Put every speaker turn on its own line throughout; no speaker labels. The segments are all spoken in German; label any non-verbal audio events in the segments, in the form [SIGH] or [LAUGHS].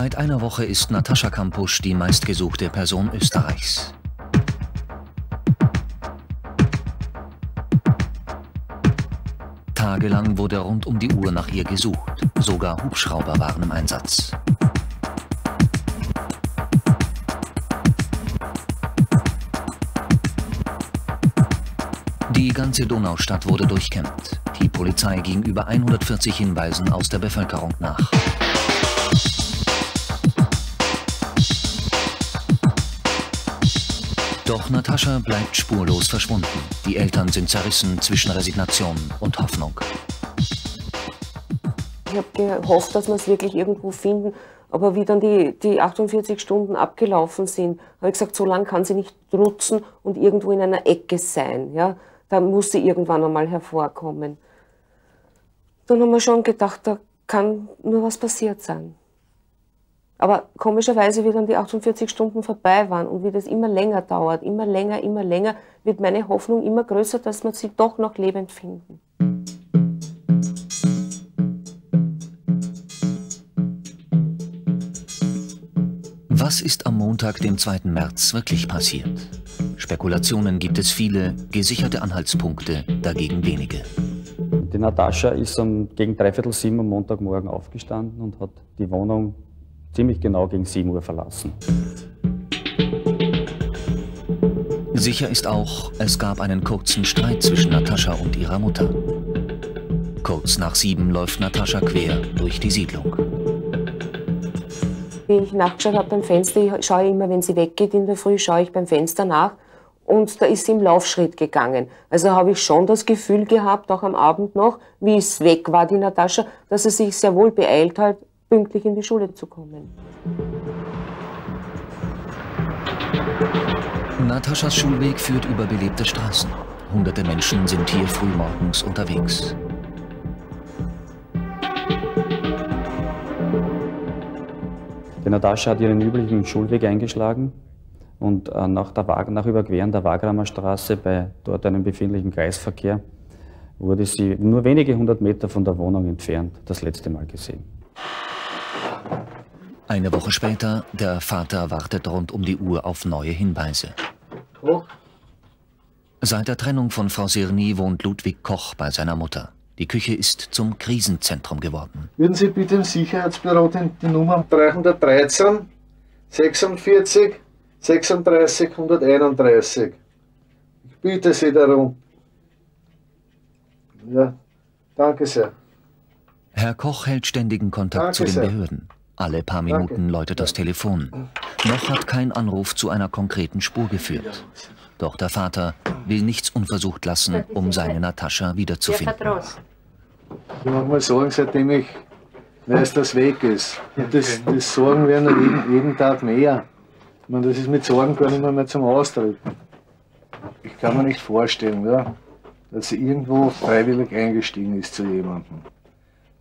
Seit einer Woche ist Natascha Kampusch die meistgesuchte Person Österreichs. Tagelang wurde rund um die Uhr nach ihr gesucht. Sogar Hubschrauber waren im Einsatz. Die ganze Donaustadt wurde durchkämmt. Die Polizei ging über 140 Hinweisen aus der Bevölkerung nach. Doch Natascha bleibt spurlos verschwunden. Die Eltern sind zerrissen zwischen Resignation und Hoffnung.
Ich habe gehofft, dass wir es wirklich irgendwo finden. Aber wie dann die, die 48 Stunden abgelaufen sind, habe ich gesagt, so lange kann sie nicht rutzen und irgendwo in einer Ecke sein. Ja? Da muss sie irgendwann einmal hervorkommen. Dann haben wir schon gedacht, da kann nur was passiert sein. Aber komischerweise, wie dann die 48 Stunden vorbei waren und wie das immer länger dauert, immer länger, immer länger, wird meine Hoffnung immer größer, dass wir sie doch noch lebend finden.
Was ist am Montag, dem 2. März, wirklich passiert? Spekulationen gibt es viele, gesicherte Anhaltspunkte dagegen wenige.
Die Natascha ist um, gegen dreiviertel sieben am Montagmorgen aufgestanden und hat die Wohnung ziemlich genau gegen 7 Uhr verlassen.
Sicher ist auch, es gab einen kurzen Streit zwischen Natascha und ihrer Mutter. Kurz nach sieben läuft Natascha quer durch die Siedlung.
Wie ich nachgeschaut habe beim Fenster, ich schaue immer, wenn sie weggeht in der Früh, schaue ich beim Fenster nach und da ist sie im Laufschritt gegangen. Also habe ich schon das Gefühl gehabt, auch am Abend noch, wie es weg war, die Natascha, dass sie sich sehr wohl beeilt hat, pünktlich in die Schule zu kommen.
Nataschas Schulweg führt über belebte Straßen. Hunderte Menschen sind hier frühmorgens unterwegs.
Die Natascha hat ihren üblichen Schulweg eingeschlagen und äh, nach, der, nach Überqueren der Wagramer Straße bei dort einem befindlichen Kreisverkehr wurde sie nur wenige hundert Meter von der Wohnung entfernt das letzte Mal gesehen.
Eine Woche später, der Vater wartet rund um die Uhr auf neue Hinweise. Hoch. Seit der Trennung von Frau Sirny wohnt Ludwig Koch bei seiner Mutter. Die Küche ist zum Krisenzentrum geworden.
Würden Sie bitte im Sicherheitsbüro die Nummer 313 46 36 131. Ich bitte Sie darum. Ja, danke sehr.
Herr Koch hält ständigen Kontakt danke zu den sehr. Behörden. Alle paar Minuten Danke. läutet das Telefon. Noch hat kein Anruf zu einer konkreten Spur geführt. Doch der Vater will nichts unversucht lassen, um seine Natascha wiederzufinden.
Ich mag mal sagen, seitdem ich weiß, dass weg ist. Und das, das Sorgen werden jeden, jeden Tag mehr. Ich meine, das ist mit Sorgen gar nicht mehr, zum Ausdrücken. Ich kann mir nicht vorstellen, ja, dass sie irgendwo freiwillig eingestiegen ist zu jemandem.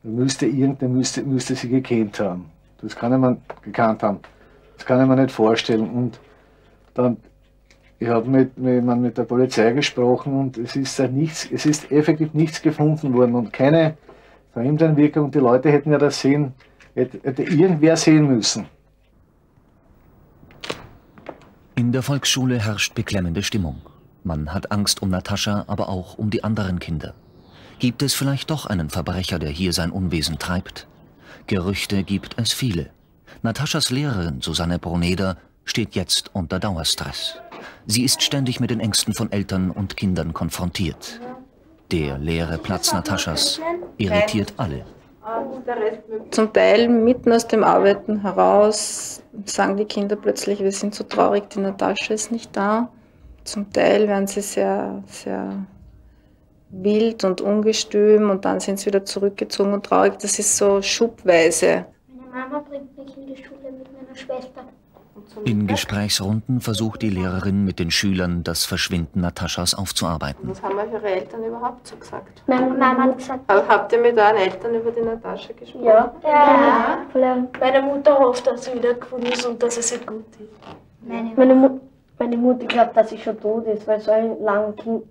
Da müsste irgendwer müsste, müsste sie gekannt haben. Das kann ich mir gekannt haben. Das kann ich mir nicht vorstellen. Und dann, ich habe mit, mit, mit der Polizei gesprochen und es ist nichts, es ist effektiv nichts gefunden worden und keine Fremdeinwirkung. Die Leute hätten ja das sehen, hätte, hätte irgendwer sehen müssen.
In der Volksschule herrscht beklemmende Stimmung. Man hat Angst um Natascha, aber auch um die anderen Kinder. Gibt es vielleicht doch einen Verbrecher, der hier sein Unwesen treibt? Gerüchte gibt es viele. Nataschas Lehrerin Susanne Bruneder steht jetzt unter Dauerstress. Sie ist ständig mit den Ängsten von Eltern und Kindern konfrontiert. Der leere Platz Nataschas irritiert alle.
Zum Teil mitten aus dem Arbeiten heraus sagen die Kinder plötzlich, wir sind so traurig, die Natascha ist nicht da. Zum Teil werden sie sehr, sehr wild und ungestüm und dann sind sie wieder zurückgezogen und traurig. Das ist so schubweise.
Meine Mama bringt mich in die Schule mit meiner Schwester.
In Gesprächsrunden versucht die Lehrerin mit den Schülern das Verschwinden Nataschas aufzuarbeiten.
Was haben eure Eltern überhaupt so gesagt?
Meine Mama hat gesagt.
Aber habt ihr mit euren Eltern über die Natascha gesprochen?
Ja. ja. ja. Meine Mutter hofft, dass sie wieder gefunden ist und dass es ihr gut ist. Meine, meine, Mu meine Mutter glaubt, dass sie schon tot ist, weil so ein langes Kind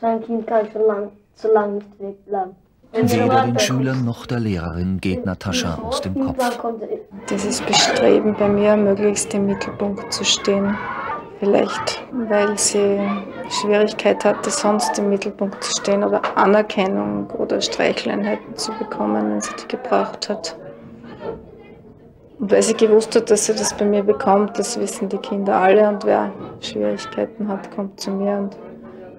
so ein Kind kann so lang, so lang nicht wegbleiben.
Weder den Schülern noch der Lehrerin geht Natascha aus dem Kopf.
Dieses Bestreben bei mir, möglichst im Mittelpunkt zu stehen. Vielleicht, weil sie Schwierigkeit hatte, sonst im Mittelpunkt zu stehen oder Anerkennung oder Streichleinheiten zu bekommen, wenn sie die gebraucht hat. Und weil sie gewusst hat, dass sie das bei mir bekommt, das wissen die Kinder alle und wer Schwierigkeiten hat, kommt zu mir und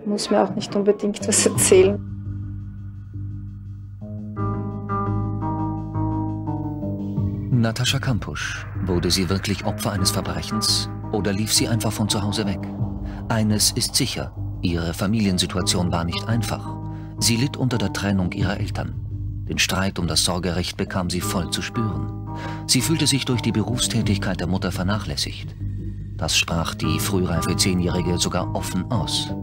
muss mir auch nicht unbedingt was erzählen.
Natascha Kampusch, wurde sie wirklich Opfer eines Verbrechens? Oder lief sie einfach von zu Hause weg? Eines ist sicher, ihre Familiensituation war nicht einfach. Sie litt unter der Trennung ihrer Eltern. Den Streit um das Sorgerecht bekam sie voll zu spüren. Sie fühlte sich durch die Berufstätigkeit der Mutter vernachlässigt. Das sprach die frühreife Zehnjährige sogar offen aus.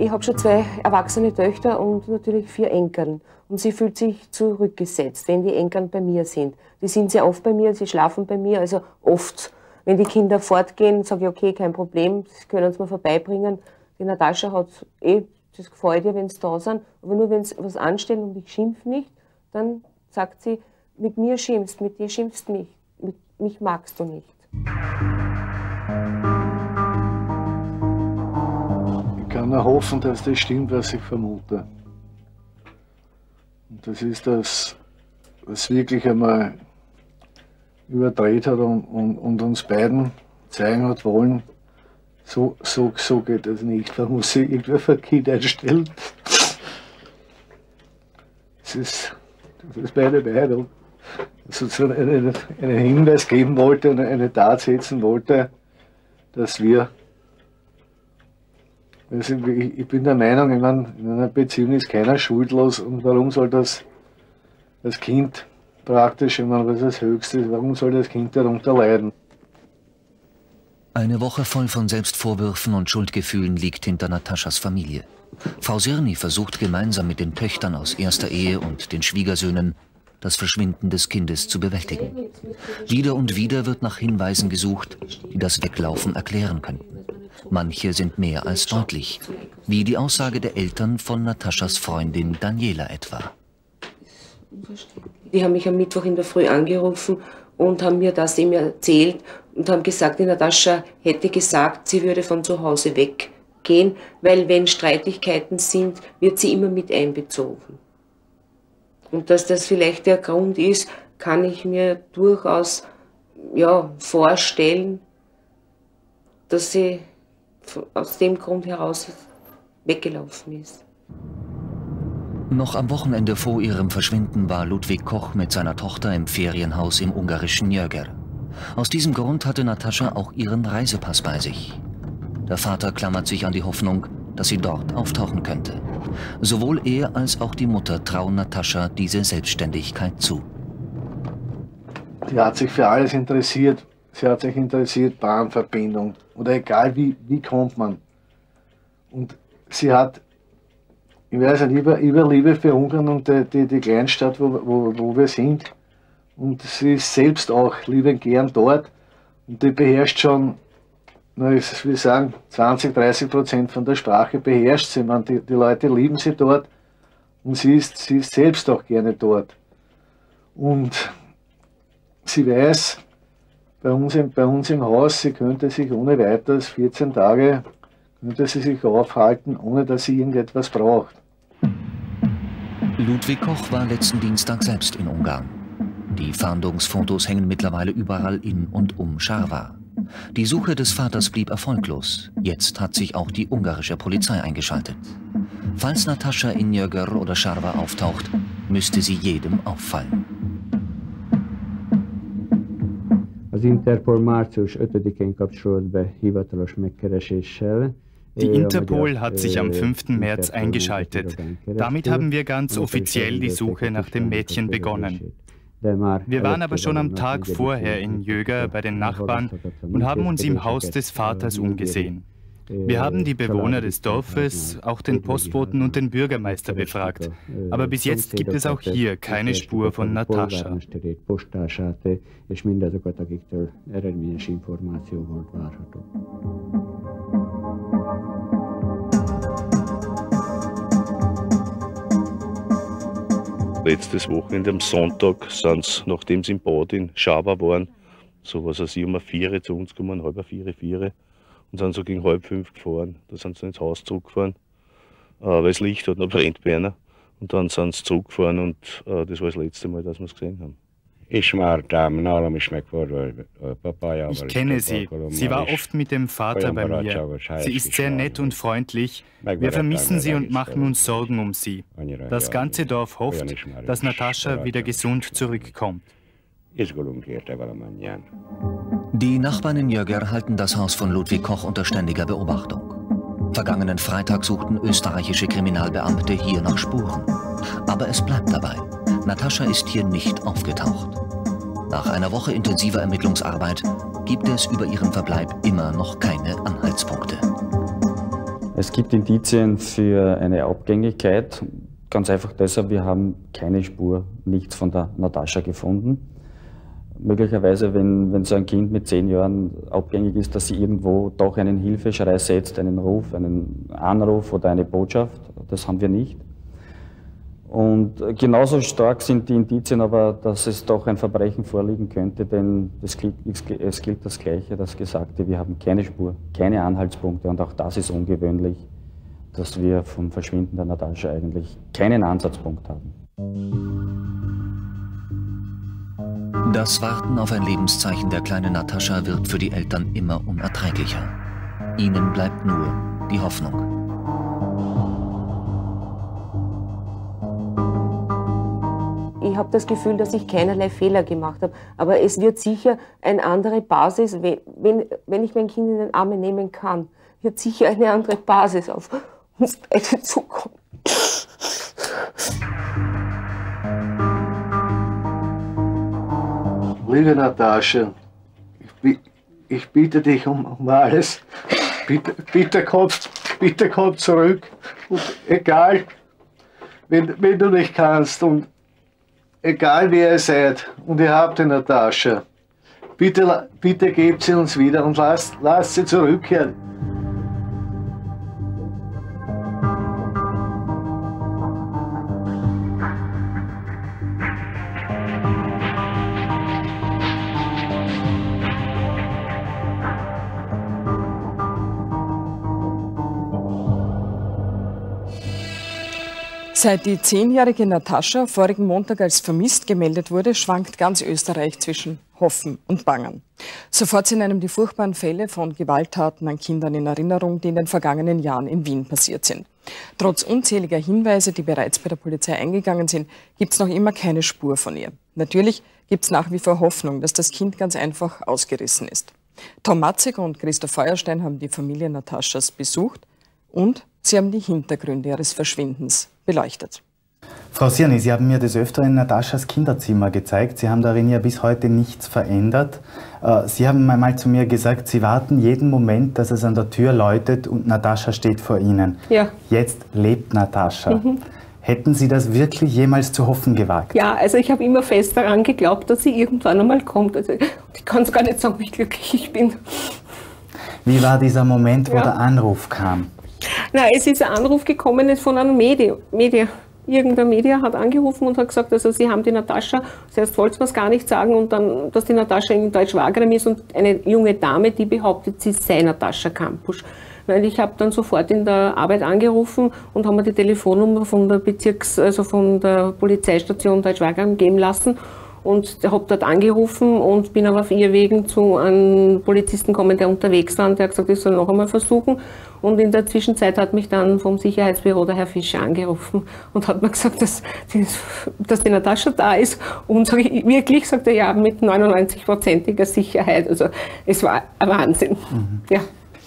Ich habe schon zwei erwachsene Töchter und natürlich vier Enkeln. Und sie fühlt sich zurückgesetzt, wenn die Enkeln bei mir sind. Die sind sehr oft bei mir, sie schlafen bei mir, also oft. Wenn die Kinder fortgehen, sage ich, okay, kein Problem, das können sie mir vorbeibringen. Die Natascha hat eh, das gefällt ihr, wenn sie da sind. Aber nur wenn sie was anstellen und ich schimpf nicht, dann sagt sie, mit mir schimpfst, mit dir schimpfst mich, mit mich magst du nicht.
Kann nur hoffen, dass das stimmt, was ich vermute. Und das ist, dass es wirklich einmal überdreht hat und, und, und, uns beiden zeigen hat wollen, so, so, so geht das nicht. Da muss sich irgendwer für Kind einstellen. Das ist, das ist meine Meinung. Sozusagen einen, einen Hinweis geben wollte, eine, eine Tat setzen wollte, dass wir also ich, bin der Meinung, ich meine, in einer Beziehung ist keiner schuldlos und warum soll das das Kind praktisch, ich meine, was das Höchste ist, warum soll das Kind darunter leiden?
Eine Woche voll von Selbstvorwürfen und Schuldgefühlen liegt hinter Nataschas Familie. Frau Sirni versucht gemeinsam mit den Töchtern aus erster Ehe und den Schwiegersöhnen das Verschwinden des Kindes zu bewältigen. Wieder und wieder wird nach Hinweisen gesucht, die das Weglaufen erklären könnten. Manche sind mehr als deutlich, wie die Aussage der Eltern von Nataschas Freundin Daniela etwa.
Die haben mich am Mittwoch in der Früh angerufen und haben mir das eben erzählt und haben gesagt, die Natascha hätte gesagt, sie würde von zu Hause weggehen, weil wenn Streitigkeiten sind, wird sie immer mit einbezogen. Und dass das vielleicht der Grund ist, kann ich mir durchaus ja, vorstellen, dass sie aus dem Grund heraus weggelaufen ist.
Noch am Wochenende vor ihrem Verschwinden war Ludwig Koch mit seiner Tochter im Ferienhaus im ungarischen Jöger. Aus diesem Grund hatte Natascha auch ihren Reisepass bei sich. Der Vater klammert sich an die Hoffnung, dass sie dort auftauchen könnte. Sowohl er als auch die Mutter trauen Natascha diese Selbstständigkeit zu.
Sie hat sich für alles interessiert. Sie hat sich interessiert, Bahnverbindung oder egal wie, wie kommt man. Und sie hat, ich weiß nicht, über, über Liebe für Ungarn und die, die, die Kleinstadt, wo, wo, wo wir sind. Und sie ist selbst auch liebend gern dort. Und die beherrscht schon, na, ich will sagen, 20, 30 Prozent von der Sprache beherrscht sie. Man, die, die Leute lieben sie dort und sie ist, sie ist selbst auch gerne dort. Und sie weiß, bei uns, im, bei uns im Haus, sie könnte sich ohne weiteres 14 Tage, könnte sie sich aufhalten, ohne dass sie irgendetwas braucht.
Ludwig Koch war letzten Dienstag selbst in Ungarn. Die Fahndungsfotos hängen mittlerweile überall in und um Scharwa. Die Suche des Vaters blieb erfolglos. Jetzt hat sich auch die ungarische Polizei eingeschaltet. Falls Natascha in Jöger oder Scharwa auftaucht, müsste sie jedem auffallen.
Az Interpol március 5-én kapcsolt be hivatalos megkereséssel.
Die Interpol hat sich am 5. März eingeschaltet. Damit haben wir ganz offiziell die Suche nach dem Mädchen begonnen. Wir waren aber schon am Tag vorher in Jöger bei den Nachbarn und haben uns im Haus des Vaters umgesehen. Wir haben die Bewohner des Dorfes, auch den Postboten und den Bürgermeister befragt. Aber bis jetzt gibt es auch hier keine Spur von Natascha.
letztes Wochenende am Sonntag sind sie, nachdem sie im Bad in Schaber waren, so was weiß ich, um eine Viere zu uns gekommen, halb Viere, Viere und sind so gegen halb fünf gefahren. Da sind sie ins Haus zurückgefahren, äh, weil das Licht hat noch brennt bei einer. Und dann sind sie zurückgefahren und äh, das war das letzte Mal, dass wir es gesehen haben.
Ich
kenne sie. Sie war oft mit dem Vater bei mir. Sie ist sehr nett und freundlich. Wir vermissen sie und machen uns Sorgen um sie. Das ganze Dorf hofft, dass Natascha wieder gesund zurückkommt.
Die Nachbarn in Jöger halten das Haus von Ludwig Koch unter ständiger Beobachtung. Vergangenen Freitag suchten österreichische Kriminalbeamte hier nach Spuren. Aber es bleibt dabei. Natascha ist hier nicht aufgetaucht. Nach einer Woche intensiver Ermittlungsarbeit gibt es über ihren Verbleib immer noch keine Anhaltspunkte.
Es gibt Indizien für eine Abgängigkeit. Ganz einfach deshalb, wir haben keine Spur, nichts von der Natascha gefunden möglicherweise, wenn, wenn so ein Kind mit zehn Jahren abgängig ist, dass sie irgendwo doch einen Hilfeschrei setzt, einen Ruf, einen Anruf oder eine Botschaft. Das haben wir nicht. Und genauso stark sind die Indizien aber, dass es doch ein Verbrechen vorliegen könnte, denn es gilt, es gilt das Gleiche, das Gesagte. Wir haben keine Spur, keine Anhaltspunkte und auch das ist ungewöhnlich, dass wir vom Verschwinden der Natascha eigentlich keinen Ansatzpunkt haben.
Das Warten auf ein Lebenszeichen der kleinen Natascha wird für die Eltern immer unerträglicher. Ihnen bleibt nur die Hoffnung.
Ich habe das Gefühl, dass ich keinerlei Fehler gemacht habe. Aber es wird sicher eine andere Basis, wenn, wenn ich mein Kind in den Arme nehmen kann, wird sicher eine andere Basis auf uns beide zukommen.
Liebe Natascha, ich, ich bitte dich um, um alles. Bitte, bitte, kommt, bitte komm zurück. Und egal, wenn, wenn du nicht kannst und egal wer ihr seid und ihr habt die Natascha, bitte, bitte gebt sie uns wieder und lasst, lasst sie zurückkehren.
Seit die zehnjährige Natascha vorigen Montag als vermisst gemeldet wurde, schwankt ganz Österreich zwischen Hoffen und Bangen. Sofort sind einem die furchtbaren Fälle von Gewalttaten an Kindern in Erinnerung, die in den vergangenen Jahren in Wien passiert sind. Trotz unzähliger Hinweise, die bereits bei der Polizei eingegangen sind, gibt es noch immer keine Spur von ihr. Natürlich gibt es nach wie vor Hoffnung, dass das Kind ganz einfach ausgerissen ist. Tom Matzig und Christoph Feuerstein haben die Familie Nataschas besucht und sie haben die Hintergründe ihres Verschwindens beleuchtet.
Frau Sirni, Sie haben mir des Öfteren Nataschas Kinderzimmer gezeigt. Sie haben darin ja bis heute nichts verändert. Äh, Sie haben einmal zu mir gesagt, Sie warten jeden Moment, dass es an der Tür läutet und Natascha steht vor Ihnen.
Ja.
Jetzt lebt Natascha. Mhm. Hätten Sie das wirklich jemals zu hoffen gewagt?
Ja, also ich habe immer fest daran geglaubt, dass sie irgendwann einmal kommt. Also ich kann es gar nicht sagen, wie glücklich ich bin.
Wie war dieser Moment, wo ja. der Anruf kam?
Na, es ist ein Anruf gekommen von einem Media. Media. Irgendein Media hat angerufen und hat gesagt, also sie haben die Natascha, zuerst wollten wir es gar nicht sagen und dann, dass die Natascha in Deutsch-Wagram ist und eine junge Dame, die behauptet, sie sei Natascha Kampusch. Weil ich habe dann sofort in der Arbeit angerufen und haben mir die Telefonnummer von der Bezirks-, also von der Polizeistation Deutsch-Wagram geben lassen und habe dort angerufen und bin aber auf ihr Wegen zu einem Polizisten gekommen, der unterwegs war und der hat gesagt, ich soll noch einmal versuchen. Und in der Zwischenzeit hat mich dann vom Sicherheitsbüro der Herr Fischer angerufen und hat mir gesagt, dass, dass die Natascha da ist. Und sage ich, wirklich, sagt er, ja, mit 99-prozentiger Sicherheit. Also es war ein Wahnsinn. Mhm. Ja.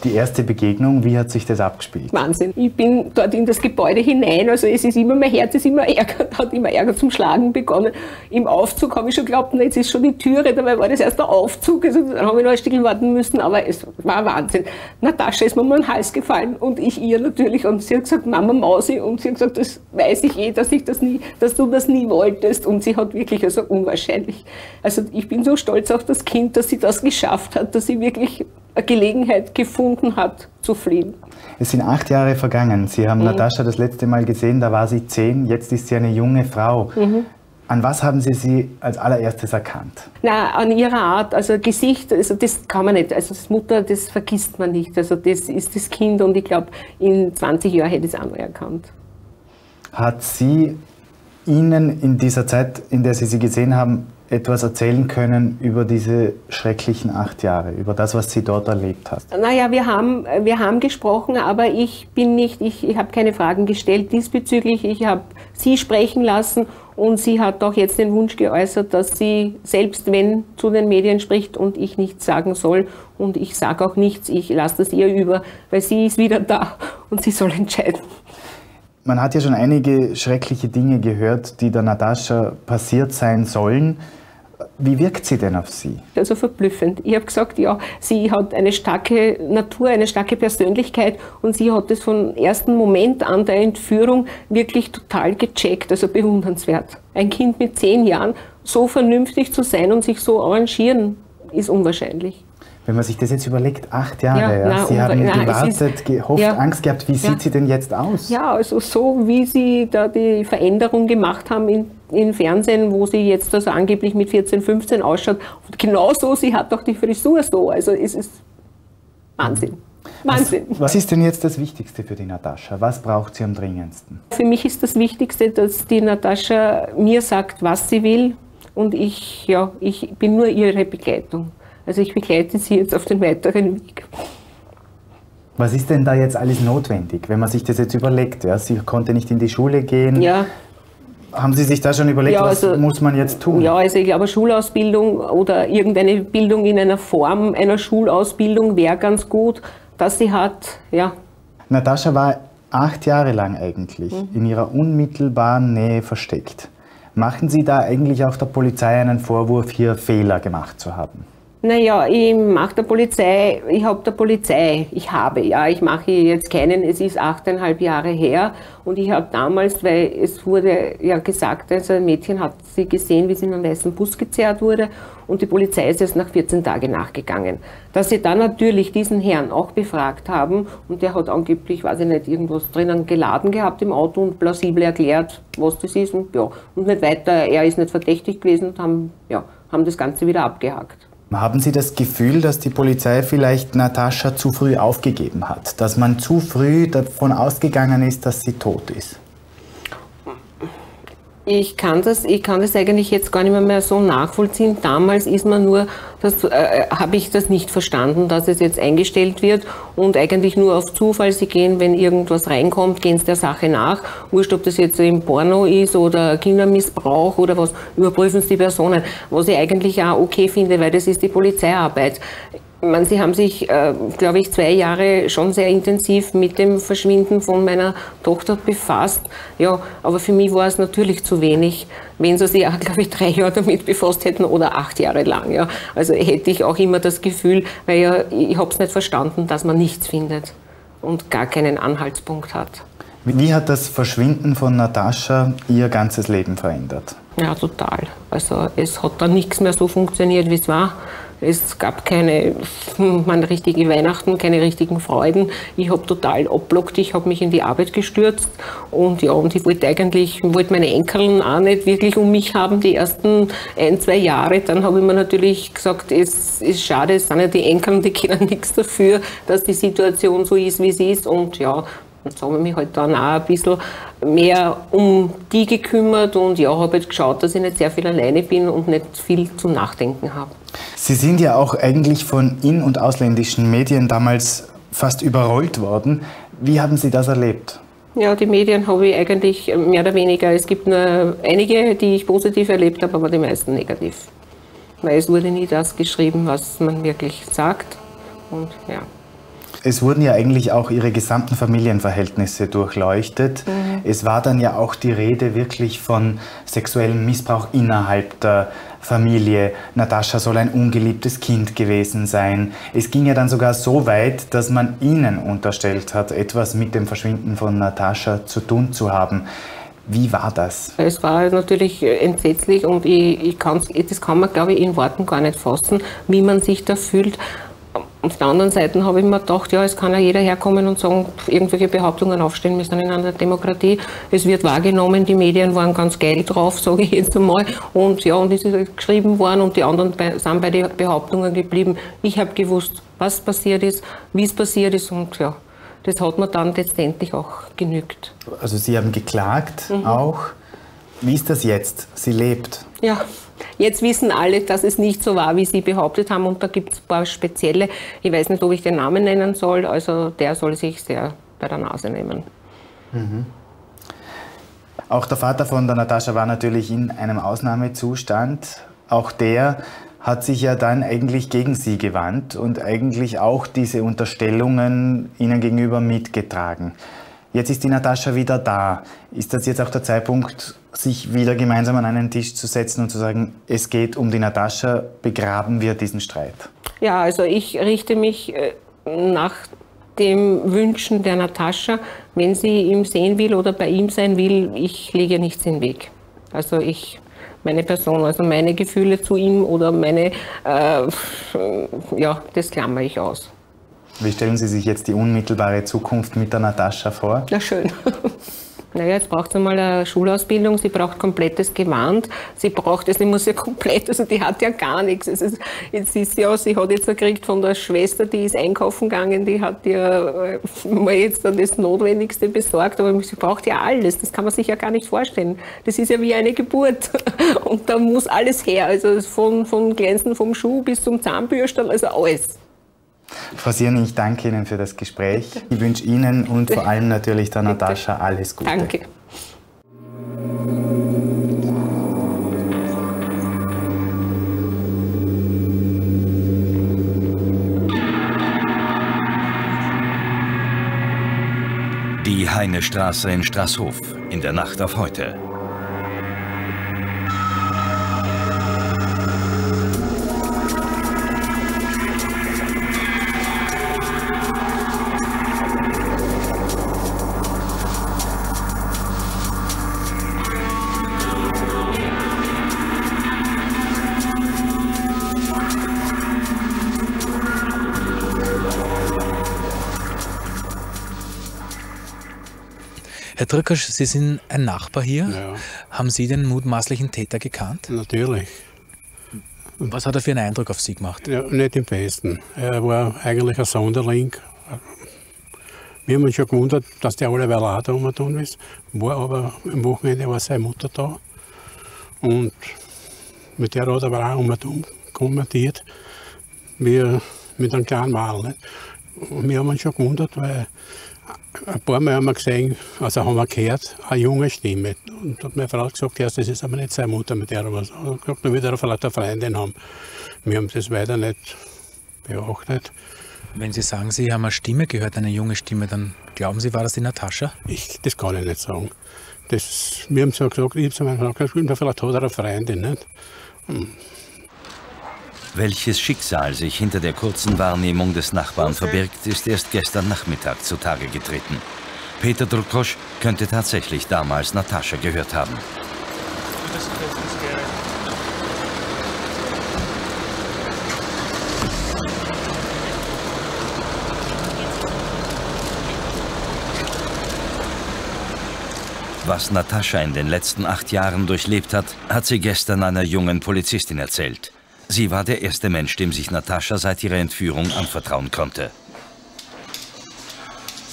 Die erste Begegnung, wie hat sich das abgespielt?
Wahnsinn. Ich bin dort in das Gebäude hinein, also es ist immer, mein Herz ist immer [LAUGHS] ärger, hat immer ärger zum Schlagen begonnen. Im Aufzug habe ich schon geglaubt, jetzt ist schon die Türe, dabei war das erst der Aufzug, also dann habe ich noch ein Stück warten müssen, aber es war Wahnsinn. Natascha ist mir mal den Hals gefallen und ich ihr natürlich und sie hat gesagt, Mama Mausi und sie hat gesagt, das weiß ich eh, dass ich das nie, dass du das nie wolltest und sie hat wirklich, also unwahrscheinlich, also ich bin so stolz auf das Kind, dass sie das geschafft hat, dass sie wirklich Gelegenheit gefunden hat, zu fliehen.
Es sind acht Jahre vergangen. Sie haben mhm. Natascha das letzte Mal gesehen, da war sie zehn, jetzt ist sie eine junge Frau. Mhm. An was haben Sie sie als allererstes erkannt?
Na, an ihrer Art, also Gesicht, also das kann man nicht. Also das Mutter, das vergisst man nicht. Also das ist das Kind und ich glaube, in 20 Jahren hätte ich es auch noch erkannt.
Hat sie Ihnen in dieser Zeit, in der Sie sie gesehen haben, etwas erzählen können über diese schrecklichen acht Jahre, über das, was sie dort erlebt hat?
Naja, wir haben, wir haben gesprochen, aber ich bin nicht, ich, ich habe keine Fragen gestellt diesbezüglich. Ich habe sie sprechen lassen und sie hat auch jetzt den Wunsch geäußert, dass sie selbst, wenn zu den Medien spricht und ich nichts sagen soll und ich sage auch nichts, ich lasse das ihr über, weil sie ist wieder da und sie soll entscheiden.
Man hat ja schon einige schreckliche Dinge gehört, die der Natascha passiert sein sollen. Wie wirkt sie denn auf Sie?
Also verblüffend. Ich habe gesagt, ja, sie hat eine starke Natur, eine starke Persönlichkeit und sie hat es von ersten Moment an der Entführung wirklich total gecheckt, also bewundernswert. Ein Kind mit zehn Jahren so vernünftig zu sein und sich so arrangieren, ist unwahrscheinlich.
Wenn man sich das jetzt überlegt, acht Jahre, ja, ja. Na, Sie haben na, gewartet, ist, gehofft, ja, Angst gehabt. Wie sieht sie denn jetzt aus?
Ja, also so wie Sie da die Veränderung gemacht haben in, im Fernsehen, wo sie jetzt also angeblich mit 14, 15 ausschaut. Genauso, sie hat auch die Frisur so. Also es ist Wahnsinn. Wahnsinn.
Was, was, ist denn jetzt das Wichtigste für die Natascha? Was braucht sie am dringendsten?
Für mich ist das Wichtigste, dass die Natascha mir sagt, was sie will. Und ich, ja, ich bin nur ihre Begleitung. Also ich begleite sie jetzt auf den weiteren Weg.
Was ist denn da jetzt alles notwendig, wenn man sich das jetzt überlegt? Ja? Sie konnte nicht in die Schule gehen.
Ja.
Haben Sie sich da schon überlegt, ja, also, was muss man jetzt tun?
Ja, also ich glaube, Schulausbildung oder irgendeine Bildung in einer Form einer Schulausbildung wäre ganz gut, dass sie hat. Ja.
Natascha war acht Jahre lang eigentlich mhm. in ihrer unmittelbaren Nähe versteckt. Machen Sie da eigentlich auch der Polizei einen Vorwurf, hier Fehler gemacht zu haben?
Naja, ich mache der Polizei, ich habe der Polizei, ich habe, ja, ich mache jetzt keinen, es ist achteinhalb Jahre her und ich habe damals, weil es wurde ja gesagt, also ein Mädchen hat sie gesehen, wie sie in einen weißen Bus gezerrt wurde und die Polizei ist erst nach 14 Tagen nachgegangen. Dass sie dann natürlich diesen Herrn auch befragt haben und der hat angeblich, weiß ich nicht, irgendwas drinnen geladen gehabt im Auto und plausibel erklärt, was das ist und ja, und nicht weiter, er ist nicht verdächtig gewesen und haben, ja, haben das Ganze wieder abgehakt.
Haben Sie das Gefühl, dass die Polizei vielleicht Natascha zu früh aufgegeben hat? Dass man zu früh davon ausgegangen ist, dass sie tot ist?
Ich kann das, ich kann das eigentlich jetzt gar nicht mehr, so nachvollziehen. Damals ist man nur, das äh, habe ich das nicht verstanden, dass es jetzt eingestellt wird und eigentlich nur auf Zufall sie gehen, wenn irgendwas reinkommt, gehen sie der Sache nach. Wurscht, ob das jetzt im Porno ist oder Kindermissbrauch oder was, überprüfen sie die Personen. Was ich eigentlich auch okay finde, weil das ist die Polizeiarbeit. Man, Sie haben sich, äh, glaube ich, zwei Jahre schon sehr intensiv mit dem Verschwinden von meiner Tochter befasst. Ja, aber für mich war es natürlich zu wenig, wenn Sie sich, glaube ich, drei Jahre damit befasst hätten oder acht Jahre lang. Ja. Also hätte ich auch immer das Gefühl, weil ja, ich habe es nicht verstanden, dass man nichts findet und gar keinen Anhaltspunkt hat.
Wie hat das Verschwinden von Natascha ihr ganzes Leben verändert?
Ja, total. Also es hat dann nichts mehr so funktioniert, wie es war. Es gab keine [LAUGHS] meine richtige Weihnachten, keine richtigen Freuden. Ich habe total abblockt, ich habe mich in die Arbeit gestürzt und ja, und ich wollte eigentlich, wollte meine Enkeln auch nicht wirklich um mich haben, die ersten ein, zwei Jahre. Dann habe ich mir natürlich gesagt, es ist schade, es sind ja die Enkeln, die [LAUGHS] können nichts dafür, dass die Situation so ist, wie sie ist und ja, und so habe ich mich halt dann auch ein bisschen mehr um die gekümmert und ja, habe halt geschaut, dass ich nicht sehr viel alleine bin und nicht viel zum Nachdenken habe.
Sie sind ja auch eigentlich von in- und ausländischen Medien damals fast überrollt worden. Wie haben Sie das erlebt?
Ja, die Medien habe ich eigentlich mehr oder weniger. Es gibt nur einige, die ich positiv erlebt habe, aber die meisten negativ. Weil es wurde nie das geschrieben, was man wirklich sagt. Und ja.
Es wurden ja eigentlich auch ihre gesamten Familienverhältnisse durchleuchtet. Mhm. Es war dann ja auch die Rede wirklich von sexuellem Missbrauch innerhalb der Familie. Natascha soll ein ungeliebtes Kind gewesen sein. Es ging ja dann sogar so weit, dass man ihnen unterstellt hat, etwas mit dem Verschwinden von Natascha zu tun zu haben. Wie war das?
Es war natürlich entsetzlich und ich, ich das kann man, glaube ich, in Worten gar nicht fassen, wie man sich da fühlt Auf der anderen Seite habe ich mir gedacht, ja, es kann ja jeder herkommen und sagen, irgendwelche Behauptungen aufstellen. Sind in einer Demokratie, es wird wahrgenommen, die Medien waren ganz geil drauf, [LAUGHS] sage ich jetzt einmal. Und ja, und es ist geschrieben worden und die anderen sind bei den Behauptungen geblieben. Ich habe gewusst, was passiert ist, wie es passiert ist und ja, das hat mir dann letztendlich auch genügt.
Also Sie haben geklagt mhm. auch. Wie ist das jetzt? Sie lebt.
Ja, jetzt wissen alle, dass es nicht so war, wie Sie behauptet haben. Und da gibt es ein paar spezielle, ich weiß nicht, ob ich den Namen nennen soll, also der soll sich sehr bei der Nase nehmen. Mhm.
Auch der Vater von der Natascha war natürlich in einem Ausnahmezustand. Auch der hat sich ja dann eigentlich gegen Sie gewandt und eigentlich auch diese Unterstellungen Ihnen gegenüber mitgetragen. Jetzt ist die Natascha wieder da. Ist das jetzt auch der Zeitpunkt, sich wieder gemeinsam an einen Tisch zu setzen und zu sagen, es geht um die Natascha, begraben wir diesen Streit?
Ja, also ich richte mich äh, nach dem Wünschen der Natascha, wenn sie ihn sehen will oder bei ihm sein will, ich lege nichts in den Weg. Also ich, meine Person, also meine Gefühle zu ihm oder meine, äh, ja, das klammer ich aus.
Wie stellen Sie sich jetzt die unmittelbare Zukunft mit der Natascha vor?
Na schön. [LAUGHS] Naja, jetzt braucht sie mal eine Schulausbildung, sie braucht komplettes Gewand, sie braucht es, sie muss ja komplett, also die hat ja gar nichts. Es ist, jetzt ist ja, sie hat jetzt gekriegt von der Schwester, die ist einkaufen gegangen, die hat ja äh, mal jetzt das Notwendigste besorgt, aber sie braucht ja alles, das kann man sich ja gar nicht vorstellen. Das ist ja wie eine Geburt [LAUGHS] und da muss alles her, also von, von Glänzen vom Schuh bis zum Zahnbürstel, also alles.
Frau Sierni, ich danke Ihnen für das Gespräch. Ich wünsche Ihnen und vor allem natürlich der Natascha alles Gute.
Danke.
Die Heinestraße in Straßhof in der Nacht auf heute.
Drückersch, Sie sind ein Nachbar hier. Ja. Haben Sie den mutmaßlichen Täter gekannt?
Natürlich.
Was hat er für einen Eindruck auf Sie gemacht?
Ja, nicht im besten. Er war eigentlich ein Sonderling. Wir haben uns schon gewundert, dass der alle Weile auch da tun ist. War aber am Wochenende war seine Mutter da. Und mit der hat er aber auch um kommentiert, wie mit einem kleinen Mal. Und wir haben uns schon gewundert, weil ein paar Mal haben wir gesehen, also haben wir gehört, eine junge Stimme. Und hat meine Frau gesagt, das ist aber nicht seine Mutter, mit der er was. Und gesagt, dann wird er vielleicht eine Freundin haben. Wir haben das weiter nicht beachtet.
Wenn Sie sagen, Sie haben eine Stimme gehört, eine junge Stimme, dann glauben Sie, war das die Natascha?
Ich, das kann ich nicht sagen. Das, wir haben so gesagt, ich habe zu meiner Frau gesagt, vielleicht hat er eine Freundin. Nicht? Hm.
Welches Schicksal sich hinter der kurzen Wahrnehmung des Nachbarn verbirgt, ist erst gestern Nachmittag zutage getreten. Peter Drukosch könnte tatsächlich damals Natascha gehört haben. Was Natascha in den letzten acht Jahren durchlebt hat, hat sie gestern einer jungen Polizistin erzählt. Sie war der erste Mensch, dem sich Natascha seit ihrer Entführung anvertrauen konnte.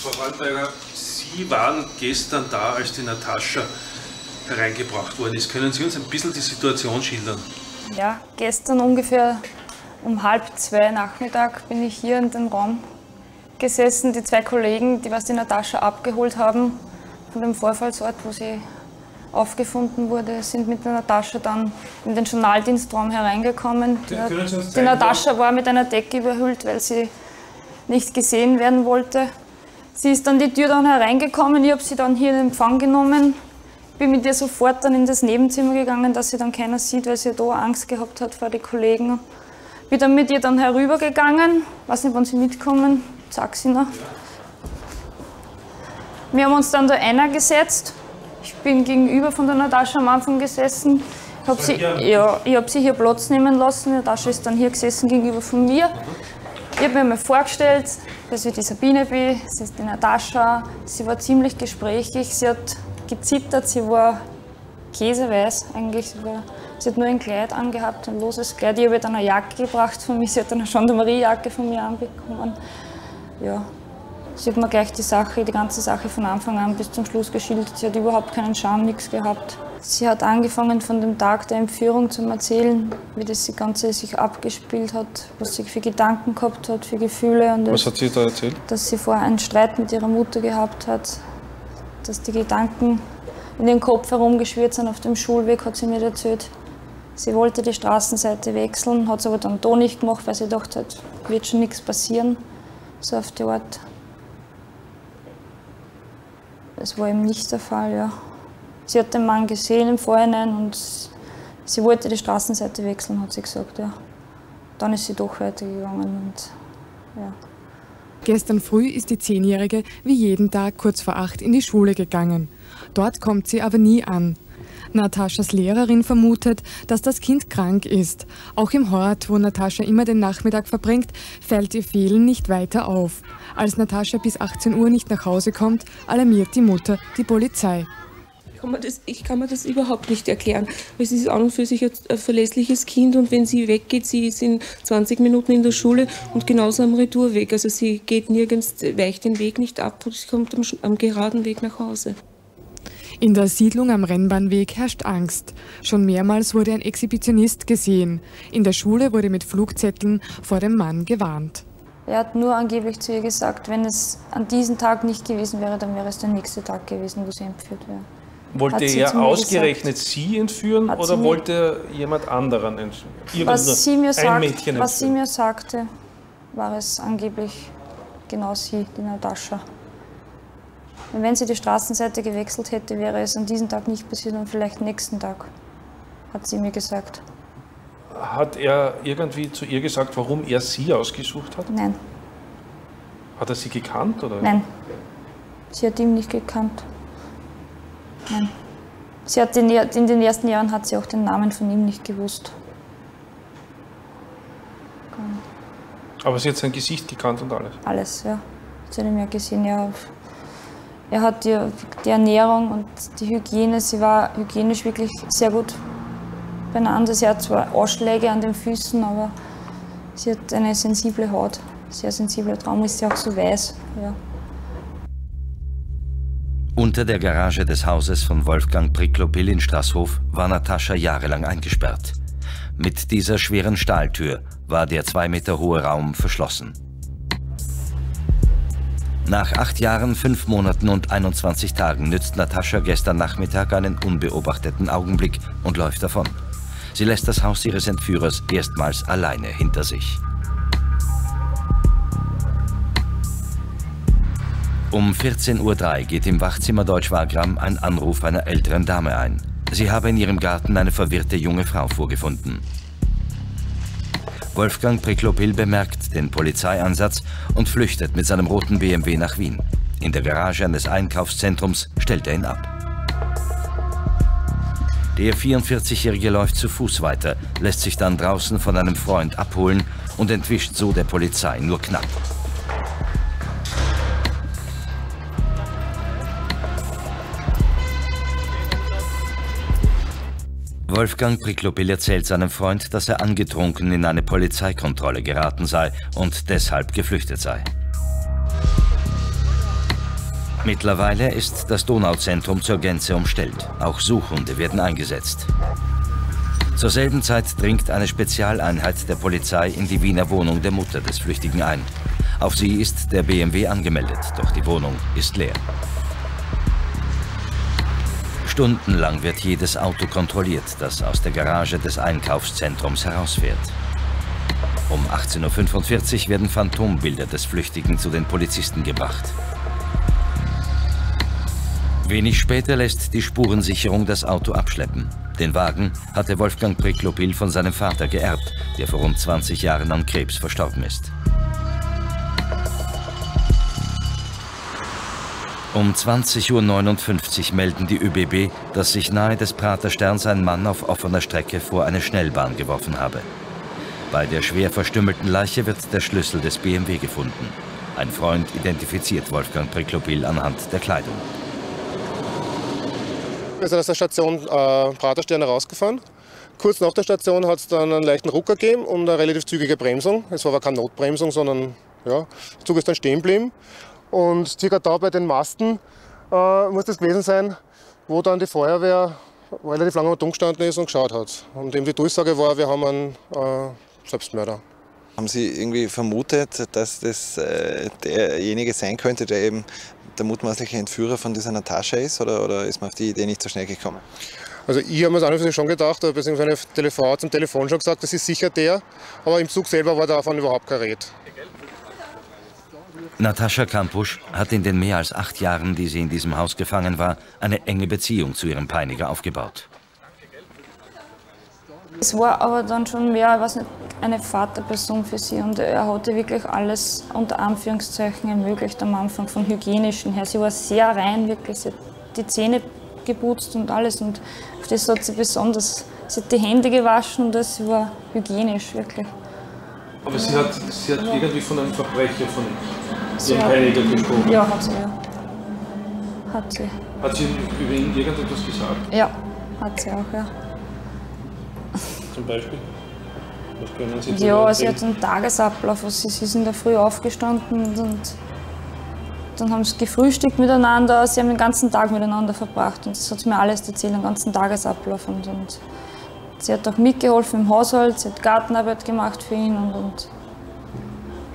Frau Waldberger, Sie waren gestern da, als die Natascha hereingebracht worden ist. Können Sie uns ein bisschen die Situation schildern?
Ja, gestern ungefähr um halb zwei Nachmittag bin ich hier in den Raum gesessen. Die zwei Kollegen, die was die Natascha abgeholt haben von dem Vorfallsort, wo sie aufgefunden wurde, sind mit der Natascha dann in den Journaldienstraum hereingekommen. Die, die Natascha war mit einer Decke überhüllt, weil sie nicht gesehen werden wollte. Sie ist dann die Tür dann hereingekommen, ich habe sie dann hier in Empfang genommen, bin mit ihr sofort dann in das Nebenzimmer gegangen, dass sie dann keiner sieht, weil sie da Angst gehabt hat vor den Kollegen. Bin dann mit ihr dann herübergegangen, weiß nicht, wann sie mitkommen, sag sie noch. Wir haben uns dann da einer gesetzt ich bin gegenüber von der Natascha am Anfang gesessen. Ich habe sie, ja, hab sie hier Platz nehmen lassen. Natascha ist dann hier gesessen gegenüber von mir. Ich habe mir mal vorgestellt, dass ich die Sabine bin, sie ist die Natascha. Sie war ziemlich gesprächig, sie hat gezittert, sie war käseweiß eigentlich. Sie, war, sie hat nur ein Kleid angehabt, ein loses Kleid. Ich habe dann eine Jacke gebracht von mir, sie hat eine Gendarmerie-Jacke von mir anbekommen. Ja, sie hat mir gleich die Sache, die ganze Sache von Anfang an bis zum Schluss geschildert. Sie hat überhaupt keinen Scham, nichts gehabt. Sie hat angefangen von dem Tag der Entführung zu erzählen, wie das Ganze sich abgespielt hat, was sie für Gedanken gehabt hat, für Gefühle. Und
was hat sie da erzählt?
Dass sie vorher einen Streit mit ihrer Mutter gehabt hat, dass die Gedanken in ihrem Kopf herumgeschwirrt sind auf dem Schulweg, hat sie mir erzählt. Sie wollte die Straßenseite wechseln, hat es aber dann doch nicht gemacht, weil sie dachte, wird schon nichts passieren, so auf die Art. Das war eben nicht der Fall, ja. Sie hat den Mann gesehen im Vorhinein und sie wollte die Straßenseite wechseln, hat sie gesagt, ja. Dann ist sie doch weitergegangen und ja.
Gestern früh ist die Zehnjährige wie jeden Tag kurz vor acht in die Schule gegangen. Dort kommt sie aber nie an. Nataschas Lehrerin vermutet, dass das Kind krank ist. Auch im Hort, wo Natascha immer den Nachmittag verbringt, fällt ihr Fehlen nicht weiter auf. Als Natascha bis 18 Uhr nicht nach Hause kommt, alarmiert die Mutter die Polizei
kann man das, ich kann mir das überhaupt nicht erklären. Sie ist an und für sich ein verlässliches Kind und wenn sie weggeht, sie ist in 20 Minuten in der Schule und genauso am Retourweg. Also sie geht nirgends, weicht den Weg nicht ab und sie kommt am, am geraden Weg nach Hause.
In der Siedlung am Rennbahnweg herrscht Angst. Schon mehrmals wurde ein Exhibitionist gesehen. In der Schule wurde mit Flugzetteln vor dem Mann gewarnt.
Er hat nur angeblich zu ihr gesagt, wenn es an diesem Tag nicht gewesen wäre, dann wäre es der nächste Tag gewesen, wo sie entführt wäre.
Wollte er ausgerechnet gesagt. Sie entführen oder sie wollte er jemand anderen entführen?
Was, sie mir, sagt, was sie mir sagte, war es angeblich genau sie, die Natascha. Und wenn sie die Straßenseite gewechselt hätte, wäre es an diesem Tag nicht passiert und vielleicht nächsten Tag, hat sie mir gesagt.
Hat er irgendwie zu ihr gesagt, warum er sie ausgesucht hat?
Nein.
Hat er sie gekannt? Oder?
Nein. Sie hat ihn nicht gekannt. Nein. Sie hat in, in den ersten Jahren hat sie auch den Namen von ihm nicht gewusst.
Aber sie hat sein Gesicht gekannt und alles?
Alles, ja. Sie hat ihn ja gesehen, ja. Er hat die, die Ernährung und die Hygiene, sie war hygienisch wirklich sehr gut beieinander. Sie hat zwar Ausschläge an den Füßen, aber sie hat eine sensible Haut, sehr sensibler Traum, ist sie auch so weiß. Ja.
Unter der Garage des Hauses von Wolfgang Priklopil in Straßhof war Natascha jahrelang eingesperrt. Mit dieser schweren Stahltür war der zwei Meter hohe Raum verschlossen. Nach acht Jahren, fünf Monaten und 21 Tagen nützt Natascha gestern Nachmittag einen unbeobachteten Augenblick und läuft davon. Sie lässt das Haus ihres Entführers erstmals alleine hinter sich. Um 14.03 Uhr geht im Wachzimmer Deutsch-Wagram ein Anruf einer älteren Dame ein. Sie habe in ihrem Garten eine verwirrte junge Frau vorgefunden. Wolfgang Priklopil bemerkt den Polizeieinsatz und flüchtet mit seinem roten BMW nach Wien. In der Garage eines Einkaufszentrums stellt er ihn ab. Der 44-Jährige läuft zu Fuß weiter, lässt sich dann draußen von einem Freund abholen und entwischt so der Polizei nur knapp. Wolfgang Priklopil erzählt seinem Freund, dass er angetrunken in eine Polizeikontrolle geraten sei und deshalb geflüchtet sei. Mittlerweile ist das Donauzentrum zur Gänze umstellt. Auch Suchhunde werden eingesetzt. Zur selben Zeit dringt eine Spezialeinheit der Polizei in die Wiener Wohnung der Mutter des Flüchtigen ein. Auf sie ist der BMW angemeldet, doch die Wohnung ist leer. Stundenlang wird jedes Auto kontrolliert, das aus der Garage des Einkaufszentrums herausfährt. Um 18.45 Uhr werden Phantombilder des Flüchtigen zu den Polizisten gebracht. Wenig später lässt die Spurensicherung das Auto abschleppen. Den Wagen hatte Wolfgang Priklopil von seinem Vater geerbt, der vor rund 20 Jahren an Krebs verstorben ist. Um 20.59 Uhr melden die ÖBB, dass sich nahe des Pratersterns ein Mann auf offener Strecke vor eine Schnellbahn geworfen habe. Bei der schwer verstümmelten Leiche wird der Schlüssel des BMW gefunden. Ein Freund identifiziert Wolfgang Priklopil anhand der Kleidung.
Wir sind aus der Station äh, Praterstern rausgefahren. Kurz nach der Station hat es dann einen leichten Rucker gegeben und eine relativ zügige Bremsung. Es war aber keine Notbremsung, sondern ja, der Zug ist dann stehen geblieben. Und circa da bei den Masten äh, muss das gewesen sein, wo dann die Feuerwehr relativ lange unten gestanden ist und geschaut hat. Und eben die Durchsage war, wir haben einen äh, Selbstmörder.
Haben Sie irgendwie vermutet, dass das äh, derjenige sein könnte, der eben der mutmaßliche Entführer von dieser Natascha ist? Oder, oder ist man auf die Idee nicht so schnell gekommen?
Also ich habe mir das an schon gedacht, beziehungsweise eine Telefon zum Telefon schon gesagt, das ist sicher der. Aber im Zug selber war davon überhaupt kein Red.
Natascha Kampusch hat in den mehr als acht Jahren, die sie in diesem Haus gefangen war, eine enge Beziehung zu ihrem Peiniger aufgebaut.
Es war aber dann schon mehr, was eine Vaterperson für sie und er hatte wirklich alles unter Anführungszeichen ermöglicht am Anfang von hygienischen her. Sie war sehr rein, wirklich. Sie hat die Zähne geputzt und alles und auf das hat sie besonders, sie hat die Hände gewaschen und das war hygienisch, wirklich.
Aber sie hat, sie hat irgendwie von einem Verbrecher, von ihrem Peiniger gesprochen?
Ja, hat sie, ja. Hat sie.
Hat sie über ihn irgendetwas gesagt?
Ja, hat sie auch, ja.
Zum Beispiel? Was können Sie
Ja, sie hat einen Tagesablauf. Also sie ist in der Früh aufgestanden und dann haben sie gefrühstückt miteinander. Sie haben den ganzen Tag miteinander verbracht und das hat mir alles erzählt, den ganzen Tagesablauf. Und, und sie hat auch mitgeholfen im Haushalt, sie hat Gartenarbeit gemacht für ihn und, und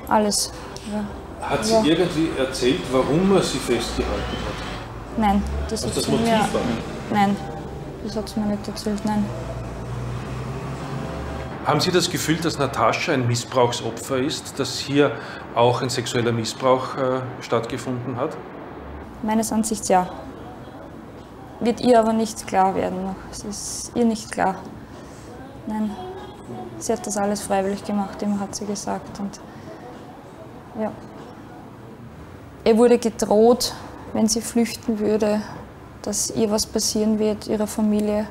alles. Ja.
Hat sie ja. irgendwie erzählt, warum er sie festgehalten hat?
Nein, das hat
das
sie
Motiv
mir,
war?
Nein, das hat sie mir nicht erzählt, nein.
Haben Sie das Gefühl, dass Natascha ein Missbrauchsopfer ist, dass hier auch ein sexueller Missbrauch äh, stattgefunden hat?
Meines Ansichts ja. Wird ihr aber nicht klar werden noch. Es ist ihr nicht klar. Nein, sie hat das alles freiwillig gemacht, immer hat sie gesagt. Und ja. Ihr wurde gedroht, wenn sie flüchten würde, dass ihr was passieren wird, ihrer Familie.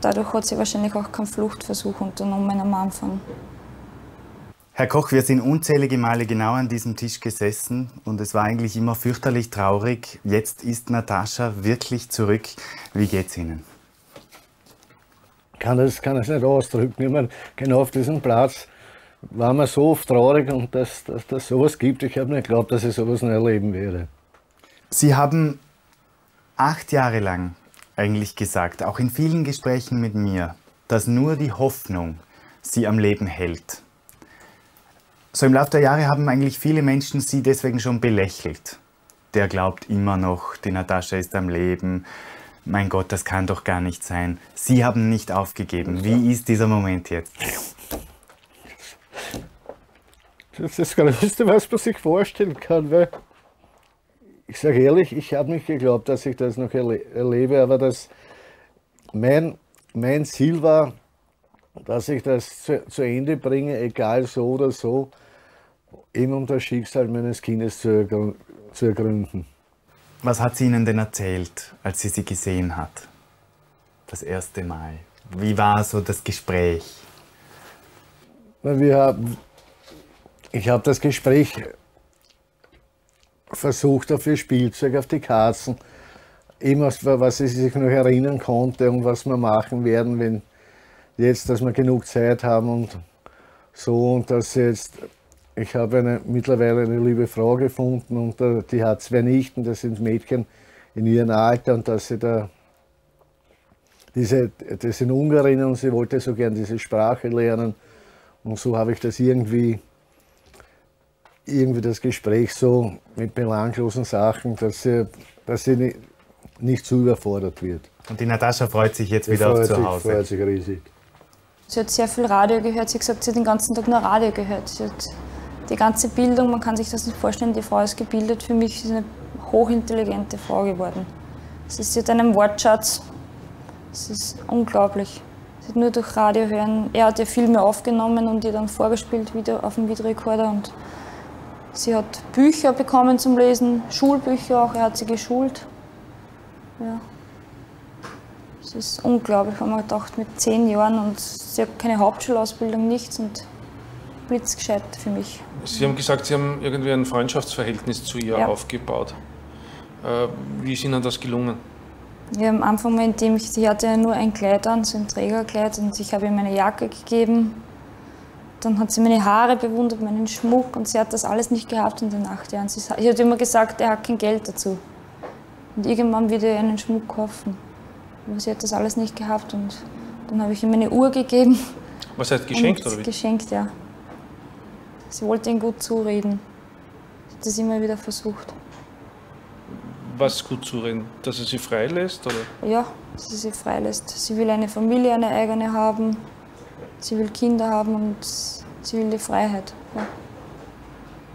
Dadurch hat sie wahrscheinlich auch keinen Fluchtversuch unternommen am Anfang.
Herr Koch, wir sind unzählige Male genau an diesem Tisch gesessen und es war eigentlich immer fürchterlich traurig. Jetzt ist Natascha wirklich zurück. Wie geht's Ihnen?
Kann das, kann das nicht ausdrücken. Ich meine, genau auf diesem Platz war man so oft traurig und dass, dass, dass sowas gibt. Ich habe nicht geglaubt, dass ich sowas noch erleben werde.
Sie haben acht Jahre lang eigentlich gesagt, auch in vielen Gesprächen mit mir, dass nur die Hoffnung sie am Leben hält. So im Laufe der Jahre haben eigentlich viele Menschen sie deswegen schon belächelt. Der glaubt immer noch, die Natascha ist am Leben. Mein Gott, das kann doch gar nicht sein. Sie haben nicht aufgegeben. Wie ist dieser Moment jetzt?
Das ist das Größte, was man sich vorstellen kann, weil ich sage ehrlich, ich habe nicht geglaubt, dass ich das noch erle erlebe, aber das, mein, mein Ziel war, dass ich das zu, zu, Ende bringe, egal so oder so, eben um das Schicksal meines Kindes zu, ergr zu ergründen.
Was hat sie Ihnen denn erzählt, als sie sie gesehen hat? Das erste Mal. Wie war so das Gespräch?
Wir haben, ich habe das Gespräch versucht auf ihr Spielzeug, auf die Katzen, immer was sie sich noch erinnern konnte und was wir machen werden, wenn jetzt, dass wir genug Zeit haben und so und dass jetzt, ich habe eine, mittlerweile eine liebe Frau gefunden und uh, die hat zwei Nichten, das sind Mädchen in ihrem Alter und dass sie da diese, das sind Ungarinnen und sie wollte so gern diese Sprache lernen und so habe ich das irgendwie irgendwie das Gespräch so mit belanglosen Sachen, dass sie, dass sie nicht, nicht zu überfordert wird.
Und die Natascha freut sich jetzt wieder auf zu Hause.
Sie freut sich riesig.
Sie hat sehr viel Radio gehört. Sie hat gesagt, sie hat den ganzen Tag nur Radio gehört. Sie hat die ganze Bildung, man kann sich das nicht vorstellen, die Frau ist gebildet. Für mich ist eine hochintelligente Frau geworden. Sie hat einen Wortschatz. Das ist unglaublich. Sie hat nur durch Radio hören. Er hat ja Filme aufgenommen und die dann vorgespielt wieder auf dem Videorekorder. Und Sie hat Bücher bekommen zum Lesen, Schulbücher auch, er hat sie geschult. Ja. ist unglaublich, wenn man gedacht, mit zehn Jahren und sie hat keine Hauptschulausbildung, nichts und blitzgescheit für mich.
Sie haben gesagt, Sie haben irgendwie ein Freundschaftsverhältnis zu ihr ja. aufgebaut. Äh, wie ist Ihnen das gelungen?
Ja, am Anfang, indem ich, sie hatte ja nur ein Kleid an, so ein Trägerkleid, und ich habe ihr meine Jacke gegeben. Dann hat sie meine Haare bewundert, meinen Schmuck, und sie hat das alles nicht gehabt in den acht Jahren. Sie, ich habe immer gesagt, er hat kein Geld dazu. Und irgendwann wird er einen Schmuck kaufen. Aber sie hat das alles nicht gehabt, und dann habe ich ihr meine Uhr gegeben.
Was heißt [LAUGHS] geschenkt, oder
wie? Geschenkt, ja. Sie wollte ihn gut zureden. Sie hat das immer wieder versucht.
Was gut zureden? Dass er sie freilässt? Oder?
Ja, dass er sie freilässt. Sie will eine Familie, eine eigene haben. Sie will Kinder haben und sie will die Freiheit. Ja.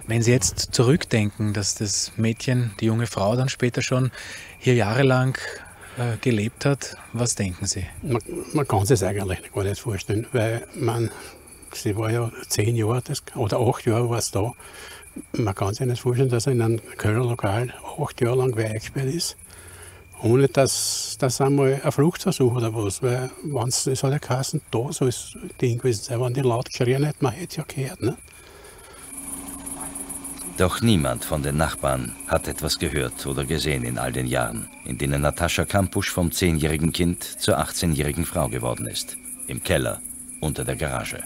Wenn Sie jetzt zurückdenken, dass das Mädchen, die junge Frau dann später schon hier jahrelang äh, gelebt hat, was denken Sie?
Man, man kann sich das eigentlich gar nicht vorstellen, weil man sie war ja zehn Jahre das, oder acht Jahre war es da. Man kann sich nicht vorstellen, dass er in einem Kölner Lokal acht Jahre lang wer eingesperrt ist, ohne dass das einmal ein Fluchtversuch oder was. Weil wenn's, es hat ja geheißen, da soll es Ding gewesen sein. Wenn die laut geschrien hätten, man hätte ja gehört. Ne?
Doch niemand von den Nachbarn hat etwas gehört oder gesehen in all den Jahren, in denen Natascha Kampusch vom zehnjährigen Kind zur 18-jährigen Frau geworden ist. Im Keller, unter der Garage.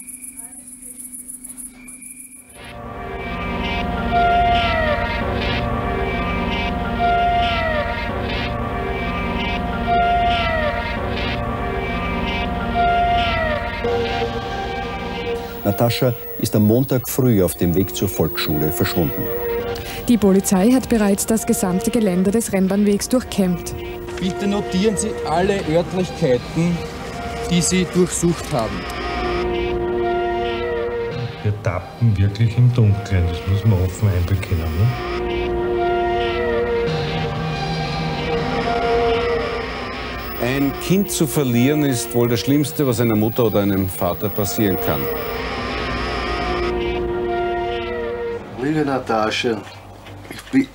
Natascha ist am Montag früh auf dem Weg zur Volksschule verschwunden.
Die Polizei hat bereits das gesamte Gelände des Rennbahnwegs durchkämmt.
Bitte notieren Sie alle Örtlichkeiten, die Sie durchsucht haben.
Wir tappen wirklich im Dunkeln, das muss man offen einbekennen. Ne?
Ein Kind zu verlieren ist wohl das Schlimmste, was einer Mutter oder einem Vater passieren kann.
Liebe Natascha, ich,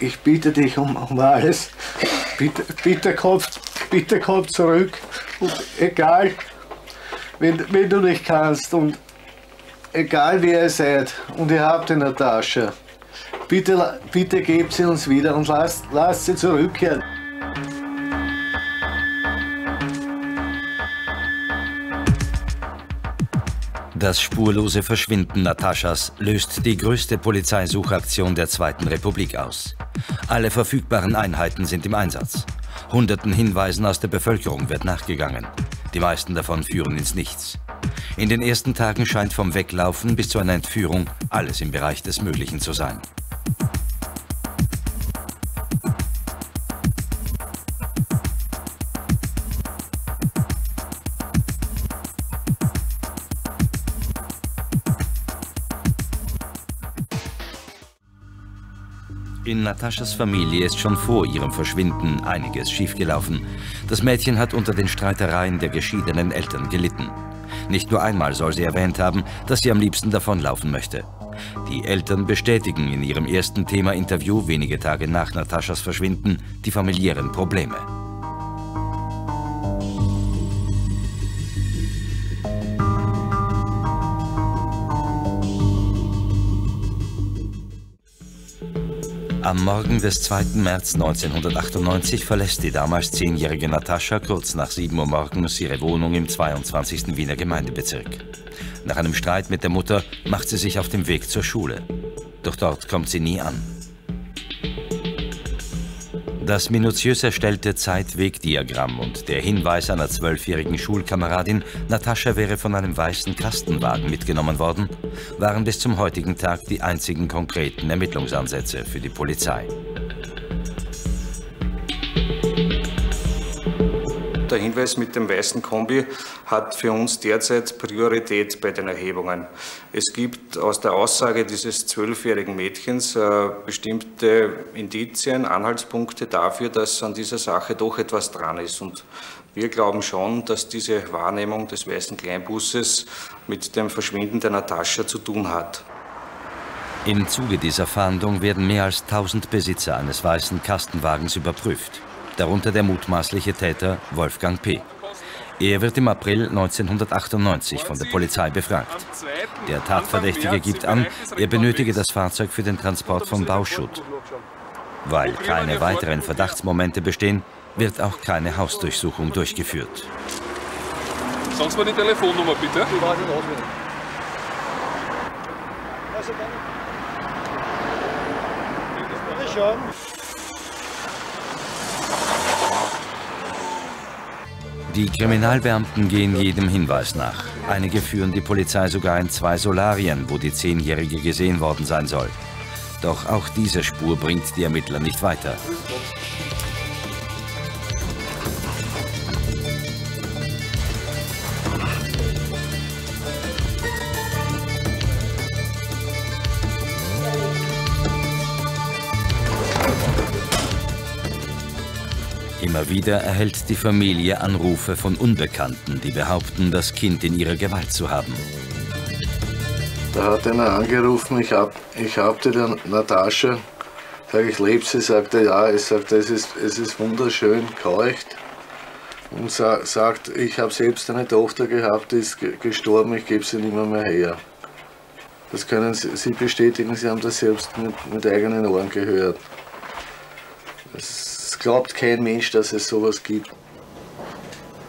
ich bitte dich um, um alles. Bitte, bitte, komm, bitte komm zurück. Und egal, wenn, wenn du nicht kannst und egal wer ihr seid und ihr habt die Natascha, bitte, bitte gebt sie uns wieder und lasst, lasst sie zurückkehren.
Das spurlose Verschwinden Nataschas löst die größte Polizeisuchaktion der Zweiten Republik aus. Alle verfügbaren Einheiten sind im Einsatz. Hunderten Hinweisen aus der Bevölkerung wird nachgegangen. Die meisten davon führen ins Nichts. In den ersten Tagen scheint vom Weglaufen bis zu einer Entführung alles im Bereich des Möglichen zu sein. In Nataschas Familie ist schon vor ihrem Verschwinden einiges schiefgelaufen. Das Mädchen hat unter den Streitereien der geschiedenen Eltern gelitten. Nicht nur einmal soll sie erwähnt haben, dass sie am liebsten davonlaufen möchte. Die Eltern bestätigen in ihrem ersten Thema-Interview wenige Tage nach Nataschas Verschwinden die familiären Probleme. Am Morgen des 2. März 1998 verlässt die damals zehnjährige Natascha kurz nach 7 Uhr morgens ihre Wohnung im 22. Wiener Gemeindebezirk. Nach einem Streit mit der Mutter macht sie sich auf den Weg zur Schule. Doch dort kommt sie nie an. Das minutiös erstellte Zeitwegdiagramm und der Hinweis einer zwölfjährigen Schulkameradin, Natascha wäre von einem weißen Kastenwagen mitgenommen worden, waren bis zum heutigen Tag die einzigen konkreten Ermittlungsansätze für die Polizei.
Der Hinweis mit dem weißen Kombi hat für uns derzeit Priorität bei den Erhebungen. Es gibt aus der Aussage dieses zwölfjährigen Mädchens äh, bestimmte Indizien, Anhaltspunkte dafür, dass an dieser Sache doch etwas dran ist. Und wir glauben schon, dass diese Wahrnehmung des weißen Kleinbusses mit dem Verschwinden der Natascha zu tun hat.
Im Zuge dieser Fahndung werden mehr als 1000 Besitzer eines weißen Kastenwagens überprüft. Darunter der mutmaßliche Täter Wolfgang P. Er wird im April 1998 von der Polizei befragt. Der Tatverdächtige gibt an, er benötige das Fahrzeug für den Transport von Bauschutt. Weil keine weiteren Verdachtsmomente bestehen, wird auch keine Hausdurchsuchung durchgeführt.
Sie mal die Telefonnummer bitte. Die weiß ich auswendig.
Die Kriminalbeamten gehen jedem Hinweis nach. Einige führen die Polizei sogar in zwei Solarien, wo die Zehnjährige gesehen worden sein soll. Doch auch diese Spur bringt die Ermittler nicht weiter. Immer wieder erhält die Familie Anrufe von Unbekannten, die behaupten, das Kind in ihrer Gewalt zu haben.
Da hat einer angerufen, ich hab, ich hab die Natascha. Sag ich, lebt sie? Sagt er, ja. Ich sage, es ist, es ist wunderschön, keucht. Und sa sagt, ich habe selbst eine Tochter gehabt, die ist gestorben, ich gebe sie nicht mehr, mehr her. Das können sie, sie bestätigen, Sie haben das selbst mit, mit eigenen Ohren gehört. Es glaubt kein Mensch, dass es sowas gibt.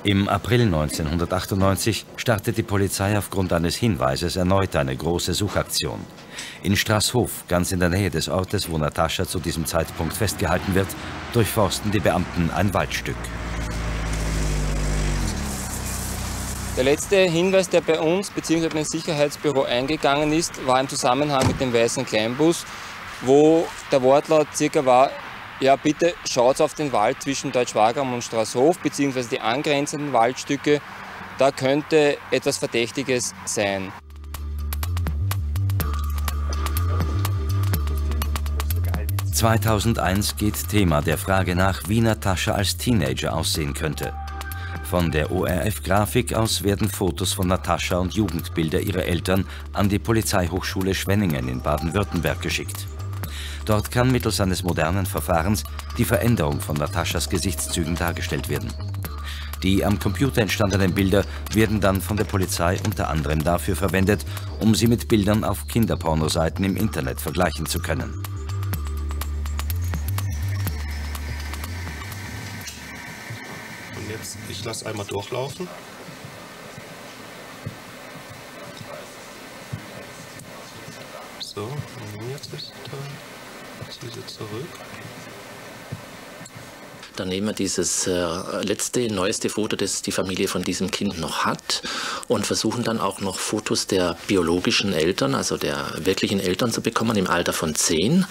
Im April 1998 startet die Polizei aufgrund eines Hinweises erneut eine große Suchaktion. In Straßhof, ganz in der Nähe des Ortes, wo Natascha zu diesem Zeitpunkt festgehalten wird, durchforsten die Beamten ein Waldstück.
Der letzte Hinweis, der bei uns bzw. beim Sicherheitsbüro eingegangen ist, war im Zusammenhang mit dem weißen Kleinbus, wo der Wortlaut circa war, ja, bitte schaut auf den Wald zwischen Deutschwagram und Straßhof, beziehungsweise die angrenzenden Waldstücke. Da könnte etwas Verdächtiges sein.
...2001 geht Thema der Frage nach, wie Natascha als Teenager aussehen könnte. Von der ORF-Grafik aus werden Fotos von Natascha und Jugendbilder ihrer Eltern an die Polizeihochschule Schwenningen in Baden-Württemberg geschickt. Dort kann mittels eines modernen Verfahrens die Veränderung von Nataschas Gesichtszügen dargestellt werden. Die am Computer entstandenen Bilder werden dann von der Polizei unter anderem dafür verwendet, um sie mit Bildern auf Kinderpornoseiten im Internet vergleichen zu können.
Und jetzt, ich lasse einmal durchlaufen. So, und jetzt ist da diese zurück.
Dann nehmen wir dieses äh, letzte, neueste Foto, das die Familie von diesem Kind noch hat und versuchen dann auch noch Fotos der biologischen Eltern, also der wirklichen Eltern zu bekommen im Alter von 10.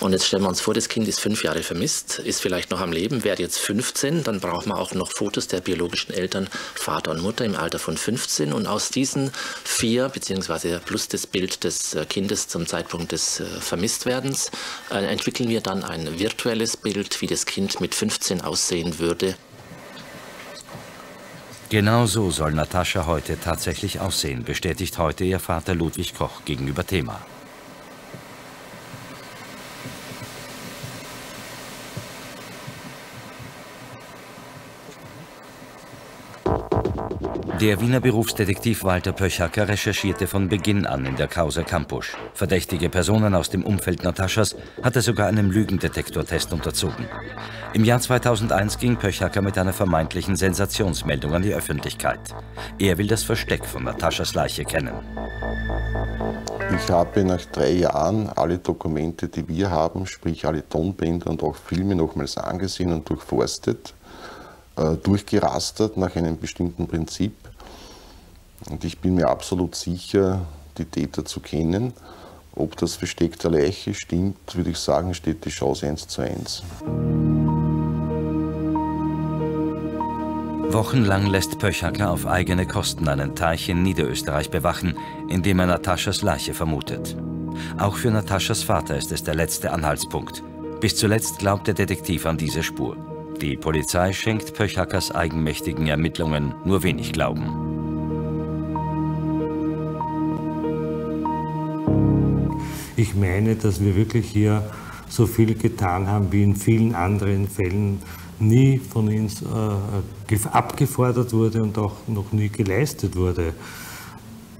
Und jetzt stellen wir uns vor, das Kind ist fünf Jahre vermisst, ist vielleicht noch am Leben, wäre jetzt 15. Dann brauchen wir auch noch Fotos der biologischen Eltern, Vater und Mutter im Alter von 15. Und aus diesen vier, beziehungsweise plus das Bild des äh, Kindes zum Zeitpunkt des äh, Vermisstwerdens, entwickeln wir dann ein virtuelles Bild, wie das Kind mit 15 2018 aussehen würde.
Genau so soll Natascha heute tatsächlich aussehen, bestätigt heute ihr Vater Ludwig Koch gegenüber Thema. Der Wiener Berufsdetektiv Walter Pöchacker recherchierte von Beginn an in der Causa Campusch. Verdächtige Personen aus dem Umfeld Nataschas hat er sogar einem Lügendetektortest unterzogen. Im Jahr 2001 ging Pöchacker mit einer vermeintlichen Sensationsmeldung an die Öffentlichkeit. Er will das Versteck von Nataschas Leiche kennen.
Ich habe nach drei Jahren alle Dokumente, die wir haben, sprich alle Tonbänder und auch Filme nochmals angesehen und durchforstet, äh, durchgerastert nach einem bestimmten Prinzip und ich bin mir absolut sicher, die Täter zu kennen. Ob das Versteck der Leiche stimmt, würde ich sagen, steht die Chance 1 zu 1.
Wochenlang lässt Pöchacker auf eigene Kosten einen Teich in Niederösterreich bewachen, in dem er Nataschas Leiche vermutet. Auch für Nataschas Vater ist es der letzte Anhaltspunkt. Bis zuletzt glaubt der Detektiv an diese Spur. Die Polizei schenkt Pöchackers eigenmächtigen Ermittlungen nur wenig Glauben.
Ich meine, dass wir wirklich hier so viel getan haben wie in vielen anderen Fällen nie von uns äh, abgefordert wurde und auch noch nie geleistet wurde.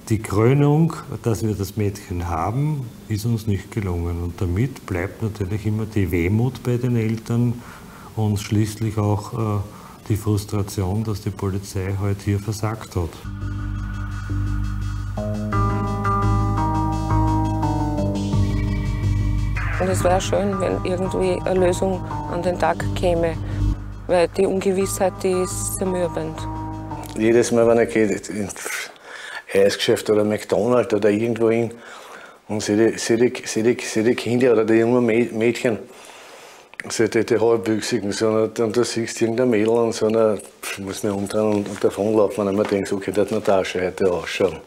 Die Krönung, dass wir das Mädchen haben, ist uns nicht gelungen. Und damit bleibt natürlich immer die Wehmut bei den Eltern und schließlich auch äh, die Frustration, dass die Polizei heute halt hier versagt hat.
Und es wäre schön, wenn irgendwie eine Lösung an den Tag käme, weil die Ungewissheit, die ist zermürbend.
Jedes Mal, wenn ich gehe, ins Eisgeschäft oder McDonald's oder irgendwo hin und sehe die, sehe die, sehe die, sehe die Kinder oder die jungen Mädchen, so die, die halbwüchsigen, so eine, und da siehst du irgendein Mädel und so einer, muss mir umdrehen und, und davonlaufen und man denkt, okay, der hat eine Tasche heute ausschauen.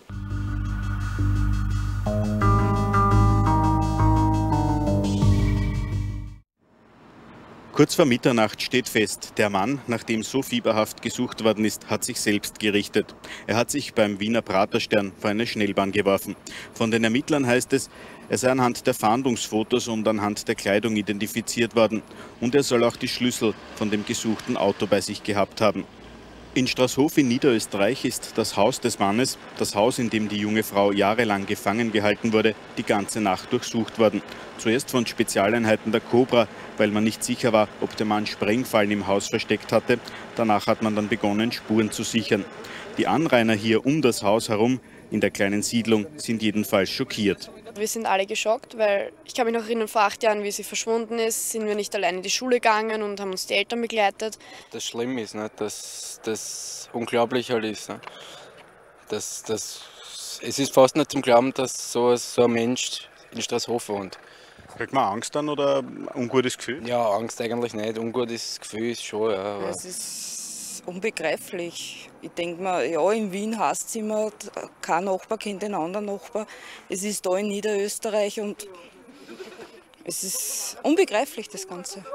Kurz vor Mitternacht steht fest, der Mann, nach dem so fieberhaft gesucht worden ist, hat sich selbst gerichtet. Er hat sich beim Wiener Praterstern vor eine Schnellbahn geworfen. Von den Ermittlern heißt es, er sei anhand der Fahndungsfotos und anhand der Kleidung identifiziert worden. Und er soll auch die Schlüssel von dem gesuchten Auto bei sich gehabt haben. In Straßhof in Niederösterreich ist das Haus des Mannes, das Haus, in dem die junge Frau jahrelang gefangen gehalten wurde, die ganze Nacht durchsucht worden. Zuerst von Spezialeinheiten der Cobra, weil man nicht sicher war, ob der Mann Sprengfallen im Haus versteckt hatte. Danach hat man dann begonnen, Spuren zu sichern. Die Anrainer hier um das Haus herum in der kleinen Siedlung sind jedenfalls schockiert.
Wir sind alle geschockt, weil ich kann mich noch erinnern, vor acht Jahren, wie sie verschwunden ist, sind wir nicht alleine in die Schule gegangen und haben uns die Eltern begleitet.
Das Schlimme ist, ne, dass das unglaublich halt ist. Ne? Dass, dass, es ist fast nicht zum Glauben, dass so, so ein Mensch in Straßhof wohnt.
Kriegt man Angst dann oder ein ungutes Gefühl?
Ja, Angst eigentlich nicht. Ungutes Gefühl ist schon. Ja,
es ist unbegreiflich. Ich denke mir, ja, in Wien hasst es immer, kein Nachbar kennt den anderen Nachbar. Es ist da in Niederösterreich und es ist unbegreiflich, das Ganze.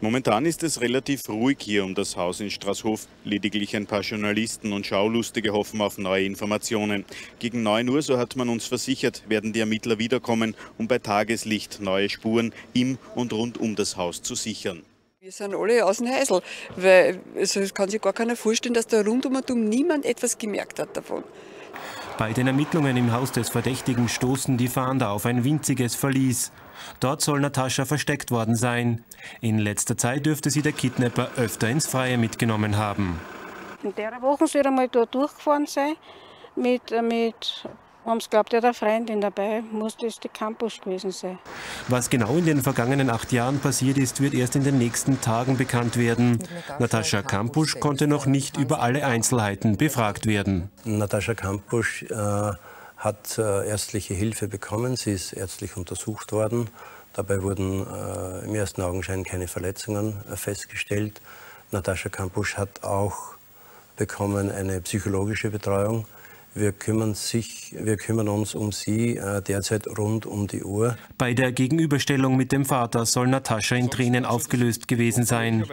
Momentan ist es relativ ruhig hier um das Haus in Straßhof. Lediglich ein paar Journalisten und Schaulustige hoffen auf neue Informationen. Gegen 9 Uhr, so hat man uns versichert, werden die Ermittler wiederkommen, um bei Tageslicht neue Spuren im und rund um das Haus zu sichern.
Wir sind alle aus dem Häusl, weil also es kann sich gar keiner vorstellen, dass da rund um und um niemand etwas gemerkt hat davon.
Bei den Ermittlungen im Haus des Verdächtigen stoßen die Fahnder auf ein winziges Verlies. Dort soll Natascha versteckt worden sein. In letzter Zeit dürfte sie der Kidnapper öfter ins Freie mitgenommen haben.
In der Woche soll er mal da durchgefahren sein. Mit, mit haben sie glaubt, er hat eine Freundin dabei, muss das die Campus gewesen sein.
Was genau in den vergangenen acht Jahren passiert ist, wird erst in den nächsten Tagen bekannt werden. Natascha Kampusch konnte noch nicht über alle Einzelheiten befragt werden.
Natascha Kampusch äh, hat äh, ärztliche Hilfe bekommen. Sie ist ärztlich untersucht worden. Dabei wurden äh, im ersten Augenschein keine Verletzungen äh, festgestellt. Natascha Kampusch hat auch bekommen eine psychologische Betreuung. Wir kümmern, sich, wir kümmern uns um sie äh, derzeit rund um die Uhr.
Bei der Gegenüberstellung mit dem Vater soll Natascha in Tränen aufgelöst gewesen sein.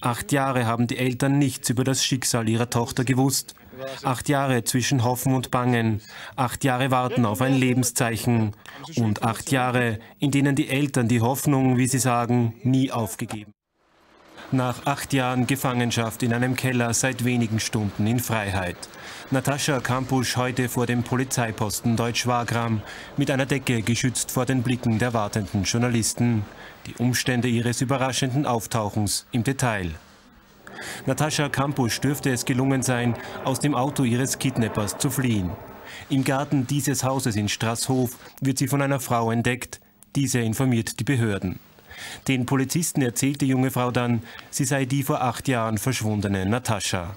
Acht Jahre haben die Eltern nichts über das Schicksal ihrer Tochter gewusst. Acht Jahre zwischen Hoffen und Bangen. Acht Jahre warten auf ein Lebenszeichen. Und acht Jahre, in denen die Eltern die Hoffnung, wie sie sagen, nie aufgegeben. Nach acht Jahren Gefangenschaft in einem Keller seit wenigen Stunden in Freiheit. Natascha Kampusch heute vor dem Polizeiposten Deutsch-Wagram mit einer Decke geschützt vor den Blicken der wartenden Journalisten. Die Umstände ihres überraschenden Auftauchens im Detail. Natascha Kampusch dürfte es gelungen sein, aus dem Auto ihres Kidnappers zu fliehen. Im Garten dieses Hauses in Straßhof wird sie von einer Frau entdeckt. Diese informiert die Behörden. Den Polizisten erzählt die junge Frau dann, sie sei die vor acht Jahren verschwundene Natascha.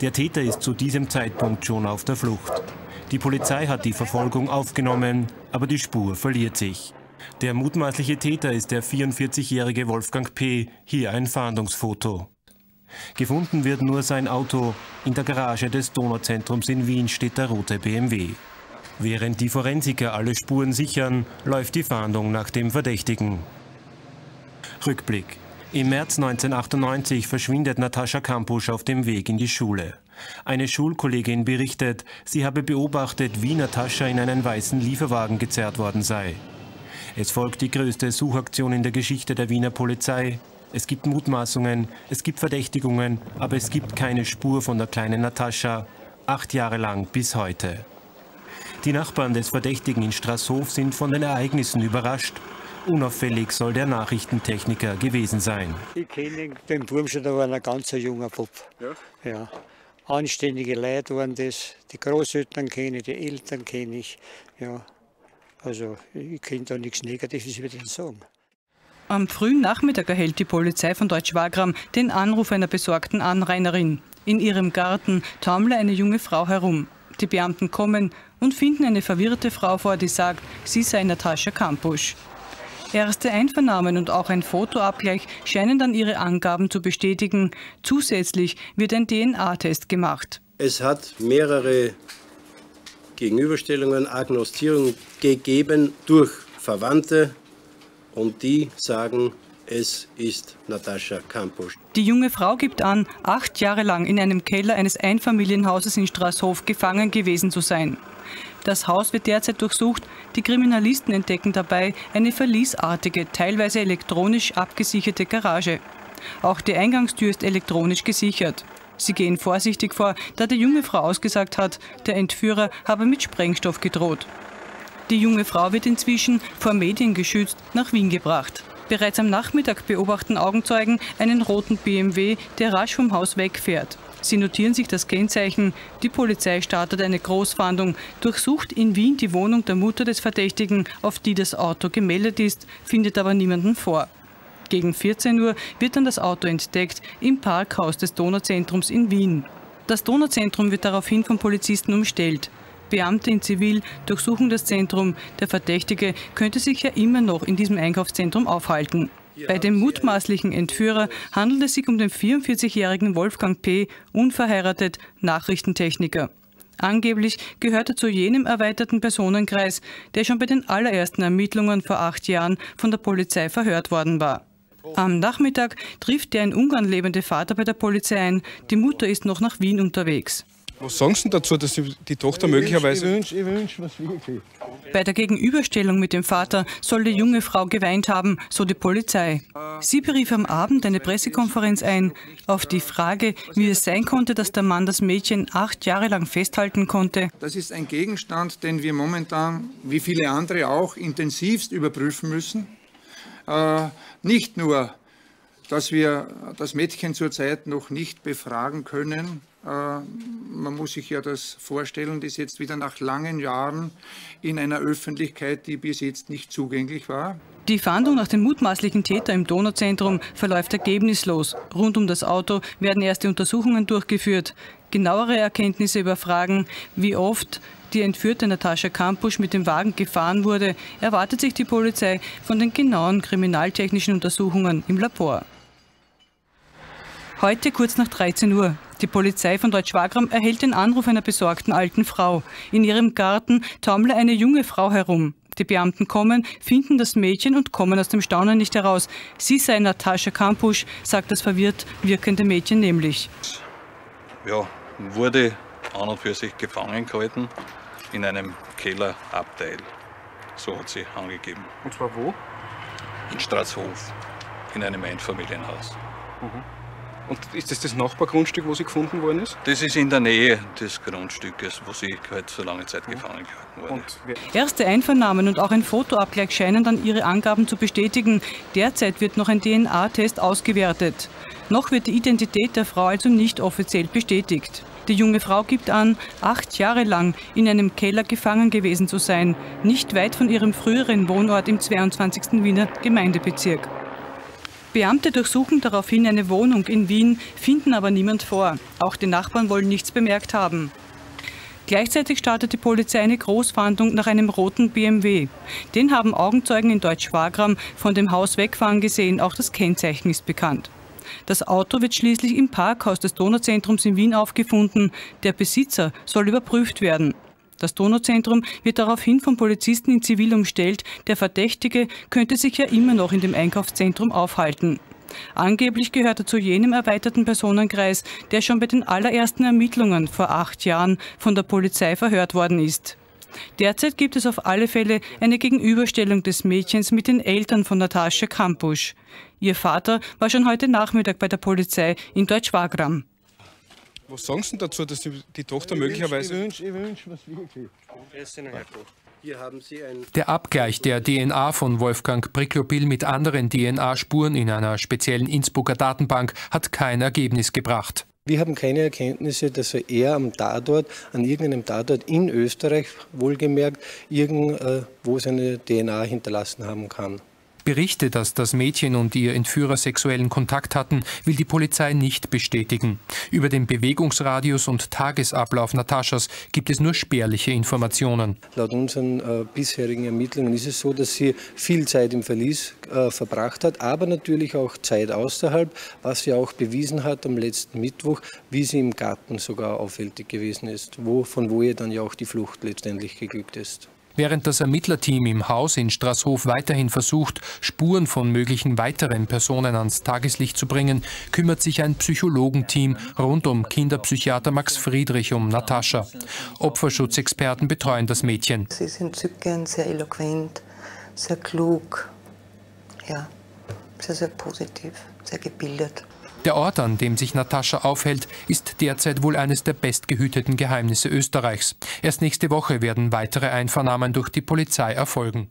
Der Täter ist zu diesem Zeitpunkt schon auf der Flucht. Die Polizei hat die Verfolgung aufgenommen, aber die Spur verliert sich. Der mutmaßliche Täter ist der 44-jährige Wolfgang P., hier ein Fahndungsfoto. Gefunden wird nur sein Auto. In der Garage des Donauzentrums in Wien steht der rote BMW. Während die Forensiker alle Spuren sichern, läuft die Fahndung nach dem Verdächtigen. Rückblick. Im März 1998 verschwindet Natascha Kampusch auf dem Weg in die Schule. Eine Schulkollegin berichtet, sie habe beobachtet, wie Natascha in einen weißen Lieferwagen gezerrt worden sei. Es folgt die größte Suchaktion in der Geschichte der Wiener Polizei. Es gibt Mutmaßungen, es gibt Verdächtigungen, aber es gibt keine Spur von der kleinen Natascha. Acht Jahre lang bis heute. Die Nachbarn des Verdächtigen in Straßhof sind von den Ereignissen überrascht. Unauffällig soll der Nachrichtentechniker gewesen sein.
Ich kenne den Burm schon, da war ein ganz junger Bub. Ja? ja. Anständige Leute waren das. Die Großeltern kenne ich, die Eltern kenne ich. Ja. Also ich kann da nichts Negatives über den sagen.
Am frühen Nachmittag erhält die Polizei von Deutsch-Wagram den Anruf einer besorgten Anrainerin. In ihrem Garten taumle eine junge Frau herum. Die Beamten kommen und finden eine verwirrte Frau vor, die sagt, sie sei Natascha Kampusch. Erste Einvernahmen und auch ein Fotoabgleich scheinen dann ihre Angaben zu bestätigen. Zusätzlich wird ein DNA-Test gemacht.
Es hat mehrere Gegenüberstellungen, Agnostierungen gegeben durch Verwandte und die sagen, es ist Natascha Kampusch.
Die junge Frau gibt an, acht Jahre lang in einem Keller eines Einfamilienhauses in Straßhof gefangen gewesen zu sein. Das Haus wird derzeit durchsucht. Die Kriminalisten entdecken dabei eine verliesartige, teilweise elektronisch abgesicherte Garage. Auch die Eingangstür ist elektronisch gesichert. Sie gehen vorsichtig vor, da die junge Frau ausgesagt hat, der Entführer habe mit Sprengstoff gedroht. Die junge Frau wird inzwischen vor Medien geschützt nach Wien gebracht. Bereits am Nachmittag beobachten Augenzeugen einen roten BMW, der rasch vom Haus wegfährt. Sie notieren sich das Kennzeichen. Die Polizei startet eine Großfahndung, durchsucht in Wien die Wohnung der Mutter des Verdächtigen, auf die das Auto gemeldet ist, findet aber niemanden vor. Gegen 14 Uhr wird dann das Auto entdeckt im Parkhaus des Donauzentrums in Wien. Das Donauzentrum wird daraufhin von Polizisten umstellt. Beamte in Zivil durchsuchen das Zentrum. Der Verdächtige könnte sich ja immer noch in diesem Einkaufszentrum aufhalten. Bei dem mutmaßlichen Entführer handelt es sich um den 44-jährigen Wolfgang P., unverheiratet, Nachrichtentechniker. Angeblich gehört er zu jenem erweiterten Personenkreis, der schon bei den allerersten Ermittlungen vor acht Jahren von der Polizei verhört worden war. Am Nachmittag trifft der in Ungarn lebende Vater bei der Polizei ein. Die Mutter ist noch nach Wien unterwegs.
Was sagen Sie dazu, dass die Tochter möglicherweise.
Ich wünsche wünsch mir wirklich.
Bei der Gegenüberstellung mit dem Vater soll die junge Frau geweint haben, so die Polizei. Sie berief am Abend eine Pressekonferenz ein. Auf die Frage, wie es sein konnte, dass der Mann das Mädchen acht Jahre lang festhalten konnte.
Das ist ein Gegenstand, den wir momentan, wie viele andere auch, intensivst überprüfen müssen. Äh, nicht nur, dass wir das Mädchen zurzeit noch nicht befragen können, man muss sich ja das vorstellen, das jetzt wieder nach langen Jahren in einer Öffentlichkeit, die bis jetzt nicht zugänglich war.
Die Fahndung nach dem mutmaßlichen Täter im Donauzentrum verläuft ergebnislos. Rund um das Auto werden erste Untersuchungen durchgeführt. Genauere Erkenntnisse über Fragen, wie oft die entführte Natascha Kampusch mit dem Wagen gefahren wurde, erwartet sich die Polizei von den genauen kriminaltechnischen Untersuchungen im Labor. Heute kurz nach 13 Uhr. Die Polizei von Deutsch-Wagram erhält den Anruf einer besorgten alten Frau. In ihrem Garten taumle eine junge Frau herum. Die Beamten kommen, finden das Mädchen und kommen aus dem Staunen nicht heraus. Sie sei Natascha Kampusch, sagt das verwirrt wirkende Mädchen nämlich.
Ja, wurde an und für sich gefangen gehalten in einem Kellerabteil. So hat sie angegeben.
Und zwar wo?
In Straßhof, in einem Einfamilienhaus.
Mhm. Und ist das das Nachbargrundstück, wo sie gefunden worden ist?
Das ist in der Nähe des Grundstückes, wo sie halt so lange Zeit gefangen gehalten wurde.
Erste Einvernahmen und auch ein Fotoabgleich scheinen dann ihre Angaben zu bestätigen. Derzeit wird noch ein DNA-Test ausgewertet. Noch wird die Identität der Frau also nicht offiziell bestätigt. Die junge Frau gibt an, acht Jahre lang in einem Keller gefangen gewesen zu sein, nicht weit von ihrem früheren Wohnort im 22. Wiener Gemeindebezirk. Beamte durchsuchen daraufhin eine Wohnung in Wien, finden aber niemand vor. Auch die Nachbarn wollen nichts bemerkt haben. Gleichzeitig startet die Polizei eine Großfahndung nach einem roten BMW. Den haben Augenzeugen in Deutsch-Wagram von dem Haus wegfahren gesehen, auch das Kennzeichen ist bekannt. Das Auto wird schließlich im Parkhaus des Donauzentrums in Wien aufgefunden. Der Besitzer soll überprüft werden. Das Donauzentrum wird daraufhin von Polizisten in Zivil umstellt. Der Verdächtige könnte sich ja immer noch in dem Einkaufszentrum aufhalten. Angeblich gehört er zu jenem erweiterten Personenkreis, der schon bei den allerersten Ermittlungen vor acht Jahren von der Polizei verhört worden ist. Derzeit gibt es auf alle Fälle eine Gegenüberstellung des Mädchens mit den Eltern von Natascha Kampusch. Ihr Vater war schon heute Nachmittag bei der Polizei in Deutsch-Wagram.
Was sagen Sie dazu, dass die, die Tochter möglicherweise.
Ich wünsche wünsch mir wirklich. Hier haben Sie ein
Der Abgleich der DNA von Wolfgang Priklobil mit anderen DNA-Spuren in einer speziellen Innsbrucker Datenbank hat kein Ergebnis gebracht.
Wir haben keine Erkenntnisse, dass er am Tatort, an irgendeinem Tatort in Österreich, wohlgemerkt, irgendwo seine DNA hinterlassen haben kann.
Berichte, dass das Mädchen und ihr Entführer sexuellen Kontakt hatten, will die Polizei nicht bestätigen. Über den Bewegungsradius und Tagesablauf Nataschas gibt es nur spärliche Informationen.
Laut unseren äh, bisherigen Ermittlungen ist es so, dass sie viel Zeit im Verlies äh, verbracht hat, aber natürlich auch Zeit außerhalb, was sie auch bewiesen hat am letzten Mittwoch, wie sie im Garten sogar auffällig gewesen ist, wo, von wo ihr dann ja auch die Flucht letztendlich geglückt ist.
Während das Ermittlerteam im Haus in Straßhof weiterhin versucht, Spuren von möglichen weiteren Personen ans Tageslicht zu bringen, kümmert sich ein Psychologenteam rund um Kinderpsychiater Max Friedrich um Natascha. Opferschutzexperten betreuen das Mädchen.
Sie ist entzückend, sehr eloquent, sehr klug, ja, sehr, sehr positiv, sehr gebildet.
Der Ort, an dem sich Natascha aufhält, ist derzeit wohl eines der bestgehüteten Geheimnisse Österreichs. Erst nächste Woche werden weitere Einvernahmen durch die Polizei erfolgen.